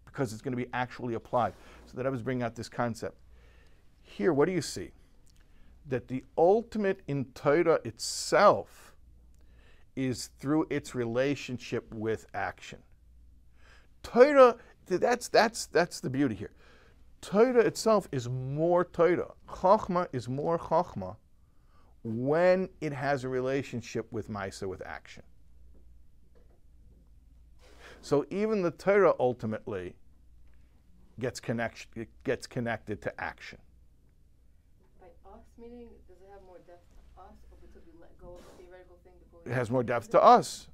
because it's going to be actually applied. So that I was bringing out this concept. Here, what do you see? That the ultimate in Torah itself is through its relationship with action. Torah, that's, that's, that's the beauty here. Torah itself is more Torah. Chachma is more Chachma when it has a relationship with Maisa, with action. So even the Torah ultimately gets, connection, gets connected to action. By us, meaning, does it have more depth to us, or because we let go of the theoretical thing It has more depth to us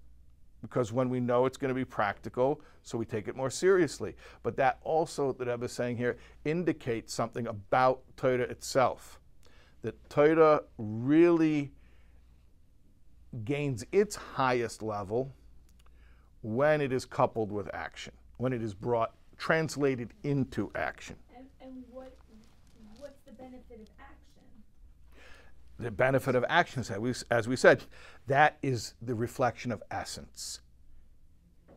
because when we know it's going to be practical, so we take it more seriously. But that also, that Rebbe is saying here, indicates something about Torah itself. That Torah really gains its highest level when it is coupled with action, when it is brought, translated into action. And, and what, what's the benefit of? The benefit of action, as we, as we said, that is the reflection of essence.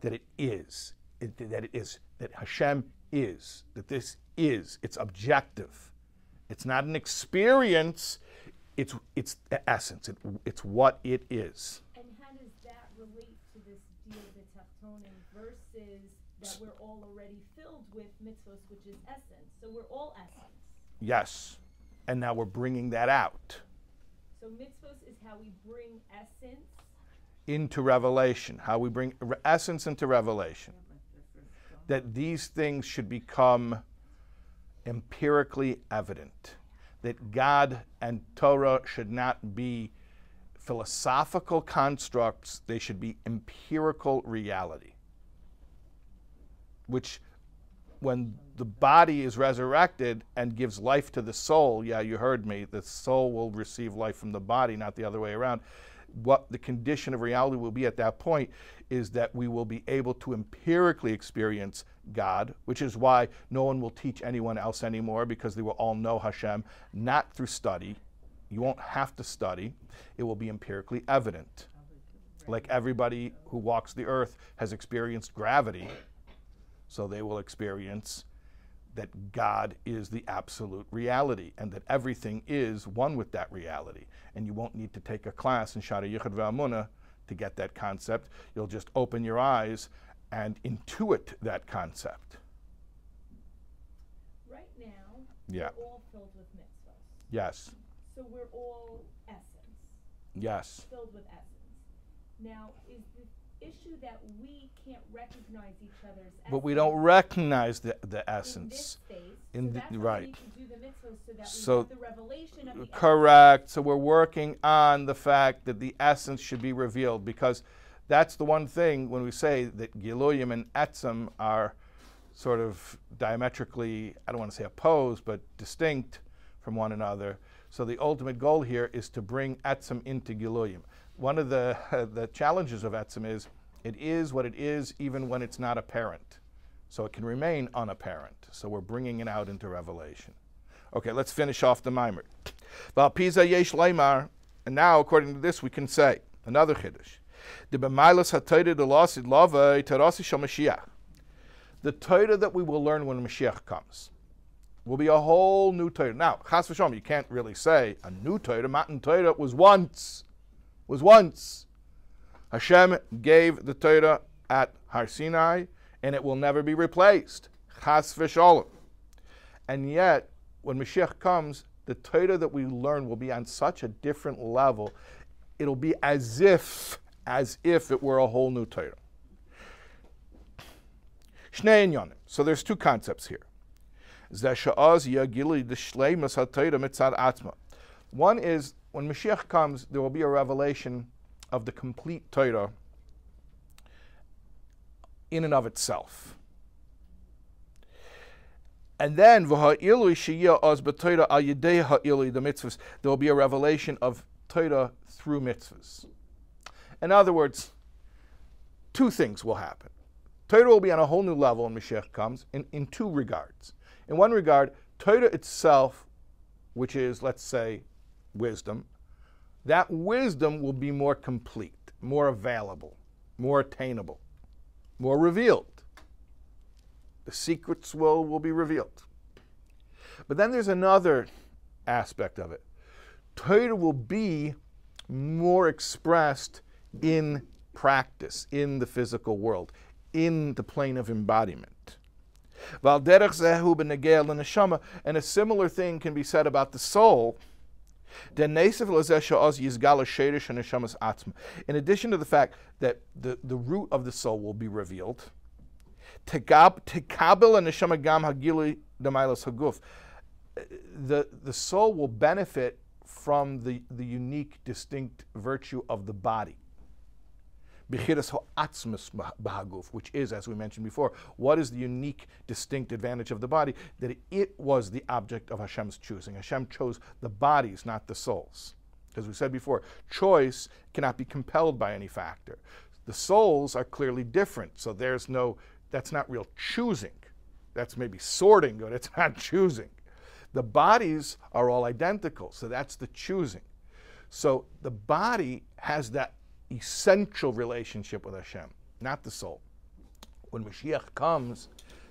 That it is, it, that it is, that Hashem is, that this is, it's objective. It's not an experience. It's it's the essence. It, it's what it is. And how does that relate to this deal of the teftonim versus that we're all already filled with mitzvahs, which is essence. So we're all essence. Yes. And now we're bringing that out So mitzvahs is how we bring essence. into revelation, how we bring re- essence into revelation. That these things should become empirically evident. That God and Torah should not be philosophical constructs, they should be empirical reality. Which, when the body is resurrected and gives life to the soul, yeah, you heard me, the soul will receive life from the body, not the other way around. What the condition of reality will be at that point is that we will be able to empirically experience God, which is why no one will teach anyone else anymore because they will all know Hashem, not through study. You won't have to study, it will be empirically evident. Like everybody who walks the earth has experienced gravity, so they will experience that God is the absolute reality and that everything is one with that reality. And you won't need to take a class in Shaar HaYichud VehaEmunah to get that concept. You'll just open your eyes and intuit that concept. Right now, Yeah. we're all filled with mitzvahs. Yes, So we're all essence, yes. filled with essence. Now, is issue that we can't recognize each other's essence? But we don't recognize the, the in this essence. space. in so the- right. we need to do the mitzvahs so So- have the revelation essence. Correct. So we're working on the fact that the essence should be revealed because that's the one thing when we say that Giloyim and Etzim are sort of diametrically, I don't want to say opposed, but distinct from one another. So the ultimate goal here is to bring Etzim into Giloyim. One of the, the challenges of Etzim is it is what it is even when it's not apparent. So it can remain unapparent. So we're bringing it out into revelation. Okay, let's finish off the maamar. Valpiza yesh leimar, and now according to this we can say another chiddush. The b'mailas hatayda de lasid lava terasi shel Mashiach. The Torah that we will learn when Mashiach comes will be a whole new Torah. Now, chas v'shalom, you can't really say a new Torah. Matan Torah was once, was once. Hashem gave the Torah at Har Sinai, and it will never be replaced. Chas v'shalom. And yet, when Mashiach comes, the Torah that we learn will be on such a different level. It'll be as if, as if it were a whole new Torah. Shnei inyanim. So there's two concepts here. One is when Mashiach comes, there will be a revelation of the complete Torah in and of itself. And then the. There will be a revelation of Torah through mitzvahs. In other words, two things will happen. Torah will be on a whole new level when Mashiach comes in, in two regards. In one regard, Torah itself, which is, let's say, wisdom, that wisdom will be more complete, more available, more attainable, more revealed. The secrets will, will be revealed. But then there's another aspect of it. Torah will be more expressed in practice, in the physical world, in the plane of embodiment. And a similar thing can be said about the soul. In addition to the fact that the, the root of the soul will be revealed, the, the soul will benefit from the, the unique, distinct virtue of the body. Which is, as we mentioned before, what is the unique, distinct advantage of the body? That it was the object of Hashem's choosing. Hashem chose the bodies, not the souls. As we said before, choice cannot be compelled by any factor. The souls are clearly different, so there's no, that's not real choosing. That's maybe sorting, but it's not choosing. The bodies are all identical, so that's the choosing. So the body has that essential relationship with Hashem, not the soul. When Mashiach comes,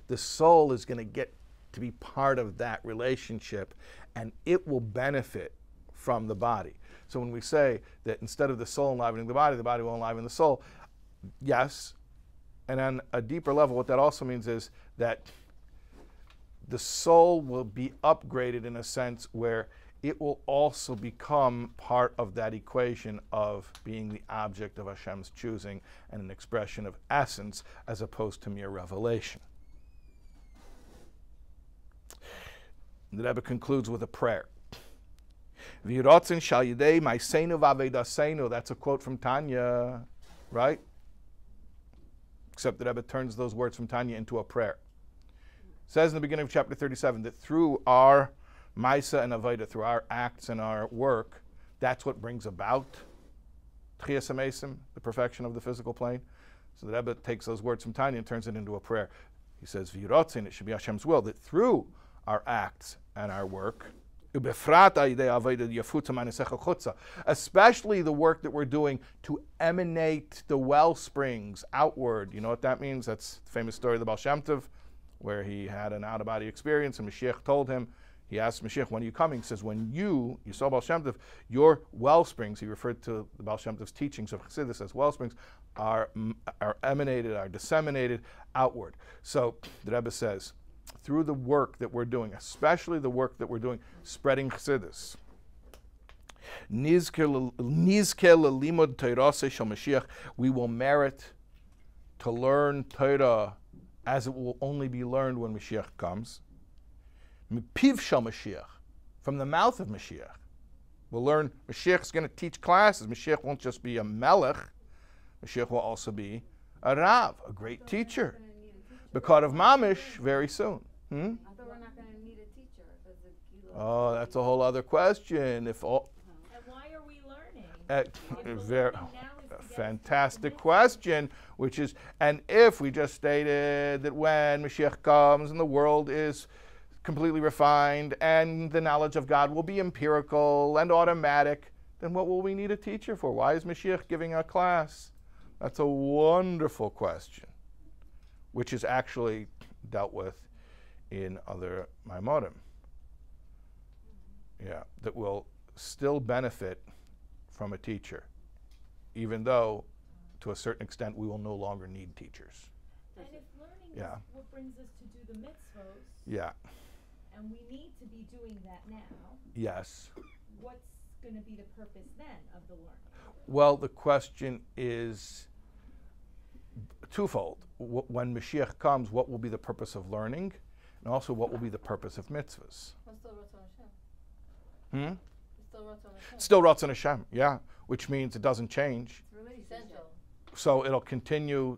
the soul is going to get to be part of that relationship, and it will benefit from the body. So when we say that instead of the soul enlivening the body, the body will enliven the soul, yes. And on a deeper level, what that also means is that the soul will be upgraded in a sense where it will also become part of that equation of being the object of Hashem's choosing and an expression of essence as opposed to mere revelation. The Rebbe concludes with a prayer. V'yirotzin shal yidei ma'aseinu v'avedaseinu. That's a quote from Tanya, right? Except the Rebbe turns those words from Tanya into a prayer. It says in the beginning of chapter 37 that through our Maisa and Aveda, through our acts and our work, that's what brings about HaMesim, the perfection of the physical plane. So the Rebbe takes those words from Tanya and turns it into a prayer. He says, V'yirotzin, it should be Hashem's will, that through our acts and our work, especially the work that we're doing to emanate the well springs outward. You know what that means? That's the famous story of the Baal Shem Tov, where he had an out of body experience, and Mashiach told him, he asks Mashiach, when are you coming? He says, when you, you saw Baal Shem Tov, your well springs, he referred to the Baal Shem Tov's teachings of Chassidus as well springs, are, are emanated, are disseminated outward. So the Rebbe says, through the work that we're doing, especially the work that we're doing spreading Chassidus. We will merit to learn Torah as it will only be learned when Mashiach comes. Piv shel Mashiach, from the mouth of Mashiach. We'll learn Mashiach is going to teach classes. Mashiach won't just be a melech. Mashiach will also be a rav, a great teacher. Because of mamish very soon. Hmm? I thought we're not going to need a teacher. Does it, you Oh, that's a whole other question. If all, And why are we learning? uh, If the very learning now is to get us to fantastic question, which is, and if we just stated that when Mashiach comes and the world is completely refined and the knowledge of God will be empirical and automatic, then what will we need a teacher for? Why is Mashiach giving a class? That's a wonderful question, which is actually dealt with in other Maamarim. Yeah, that will still benefit from a teacher, even though to a certain extent we will no longer need teachers. And if learning Yeah. is what brings us to do the mitzvos, Yeah, and we need to be doing that now, yes. what's gonna be the purpose then of the learning? Well, the question is twofold. When Mashiach comes, what will be the purpose of learning? And also, what will be the purpose of mitzvahs? What's still Ratzon Hashem? Hmm? It's still Ratzon Hashem. Still Ratzon Hashem, yeah, which means it doesn't change. It's relationship. Essential. So it'll continue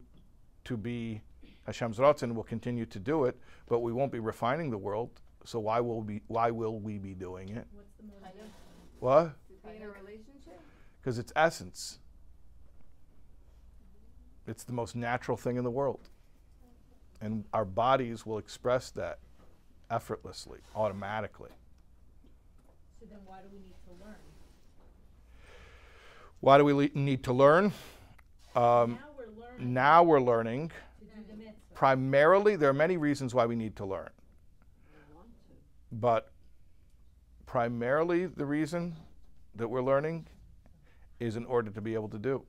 to be Hashem's Ratzon, will continue to do it, but we won't be refining the world. So why will we, why will we be doing it? What's the I motivation? know. What? To be in a relationship? Because it's essence. It's the most natural thing in the world. And our bodies will express that effortlessly, automatically. So then why do we need to learn? Why do we le- need to learn? Um, Now we're learning now we're learning. to do the mitzvah. Primarily, there are many reasons why we need to learn. But primarily, the reason that we're learning is in order to be able to do.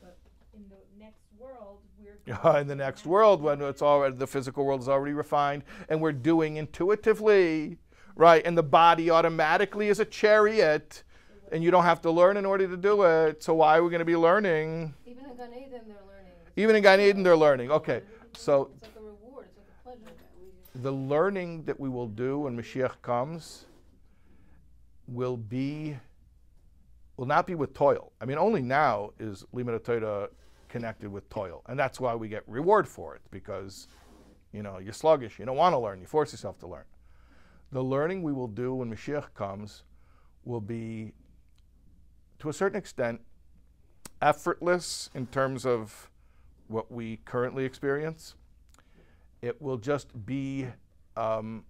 But in the next world, we're. in the next world when it's already the physical world is already refined and we're doing intuitively right and the body automatically is a chariot and you don't have to learn in order to do it so why are we going to be learning Even in Gan Eden, they're learning. even in Gan Eden they're learning okay so It's like a reward. It's like a pleasure. The learning that we will do when Mashiach comes will be will not be with toil. I mean, only now is Limud Torah connected with toil, and that's why we get reward for it because you know you're sluggish, you don't want to learn, you force yourself to learn. The learning we will do when Mashiach comes will be, to a certain extent, effortless in terms of what we currently experience it will just be um,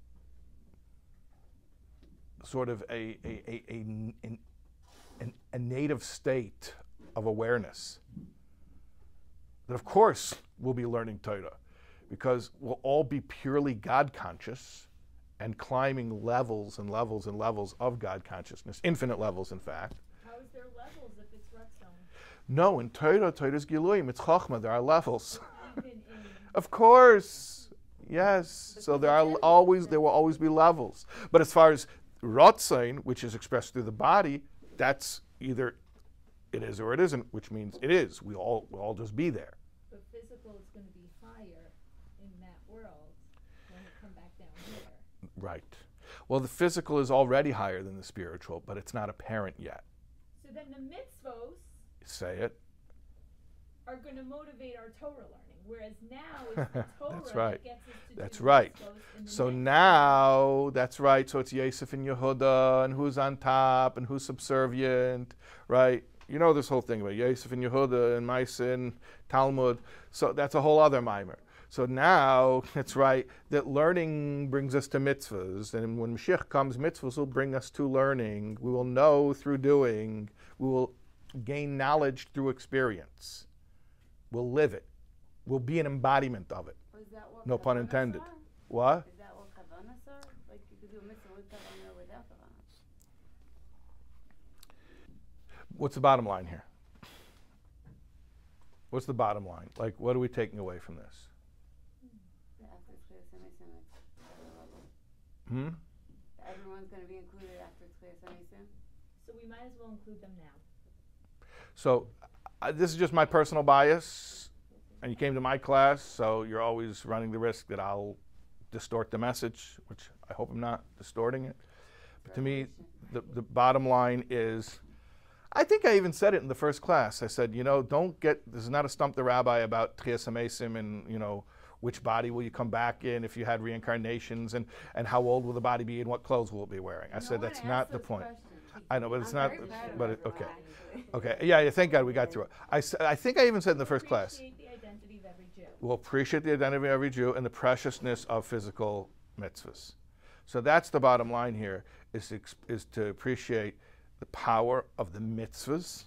sort of a, a, a, a, an- a native state of awareness. That, of course, we'll be learning Torah because we'll all be purely God conscious and climbing levels and levels and levels of God consciousness, infinite levels, in fact. How is there levels if it's Ratzon? No, in Torah, Torah's Giluim, it's Chochmah, there are levels. Of course, yes. So there are always there will always be levels. But as far as Ratzon, which is expressed through the body, that's either it is or it isn't, which means it is. We all we'll all just be there. but physical is going to be higher in that world when it come back down here. Right. Well, the physical is already higher than the spiritual, but it's not apparent yet. So then the mitzvos Say it. are going to motivate our Torah learning, whereas now it's the Torah That's right. that gets us to That's right. mitzvos in the So now, that's right. So it's Yosef and Yehuda, and who's on top, and who's subservient, right? You know this whole thing about Yosef and Yehuda and Maaseh and Talmud. So that's a whole other maamar. So now, it's right that learning brings us to mitzvahs, and when Mashiach comes, mitzvahs will bring us to learning. We will know through doing. We will gain knowledge through experience. We'll live it. We'll be an embodiment of it. That what No pun intended. are? What? Is that what kavanas are? Like you could do a mitzvah with kavanah without kavanas? What's the bottom line here? What's the bottom line? Like, what are we taking away from this? The after it's clear semi sim, it's higher level. Hmm? Everyone's gonna be included after it's clear semi sim. So we might as well include them now. So, uh, this is just my personal bias, and you came to my class, so you're always running the risk that I'll distort the message, which I hope I'm not distorting it. But to me, the, the bottom line is I think I even said it in the first class. I said, you know, don't get this is not a stump the rabbi about Techiyas HaMeisim and, you know, which body will you come back in if you had reincarnations and, and how old will the body be and what clothes will it be wearing. I No said that's not the point. questions. I know, but it's I'm not. proud of But it, okay, okay, yeah, yeah. Thank God we got through it. I think I even said in the first class. We'll appreciate the identity of every Jew and the preciousness of physical mitzvahs. So that's the bottom line here: is to, is to appreciate the power of the mitzvahs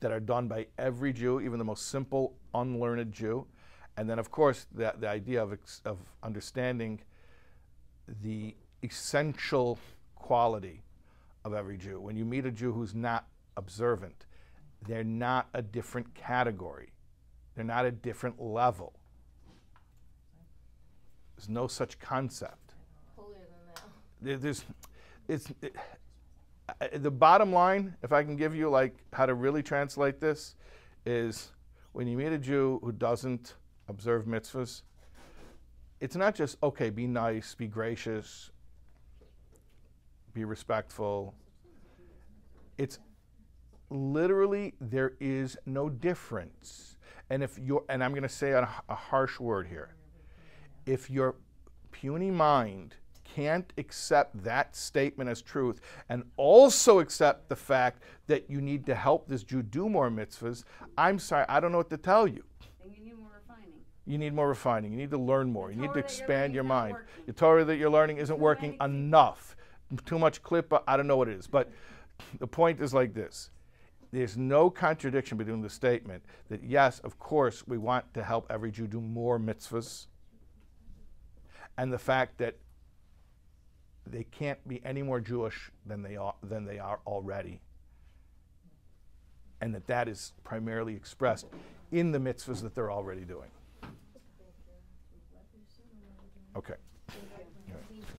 that are done by every Jew, even the most simple, unlearned Jew, and then, of course, the, the idea of, of understanding the essential quality of every Jew. When you meet a Jew who's not observant, they're not a different category. They're not a different level. There's no such concept. Holier than thou. There's, it's, it- the bottom line, if I can give you like how to really translate this, is when you meet a Jew who doesn't observe mitzvahs, it's not just okay, be nice, be gracious, be respectful. It's literally there is no difference. And if you're, and I'm going to say a, a harsh word here, if your puny mind can't accept that statement as truth and also accept the fact that you need to help this Jew do more mitzvahs, I'm sorry, I don't know what to tell you. You need more refining. You need more refining. You need to learn more. The You need to Torah that you're expand your mind. The Torah that you're learning isn't working enough. Too much clip. I don't know what it is. But the point is like this there's no contradiction between the statement that, yes, of course, we want to help every Jew do more mitzvahs, and the fact that they can't be any more Jewish than they are, than they are already. And that that is primarily expressed in the mitzvahs that they're already doing. Okay.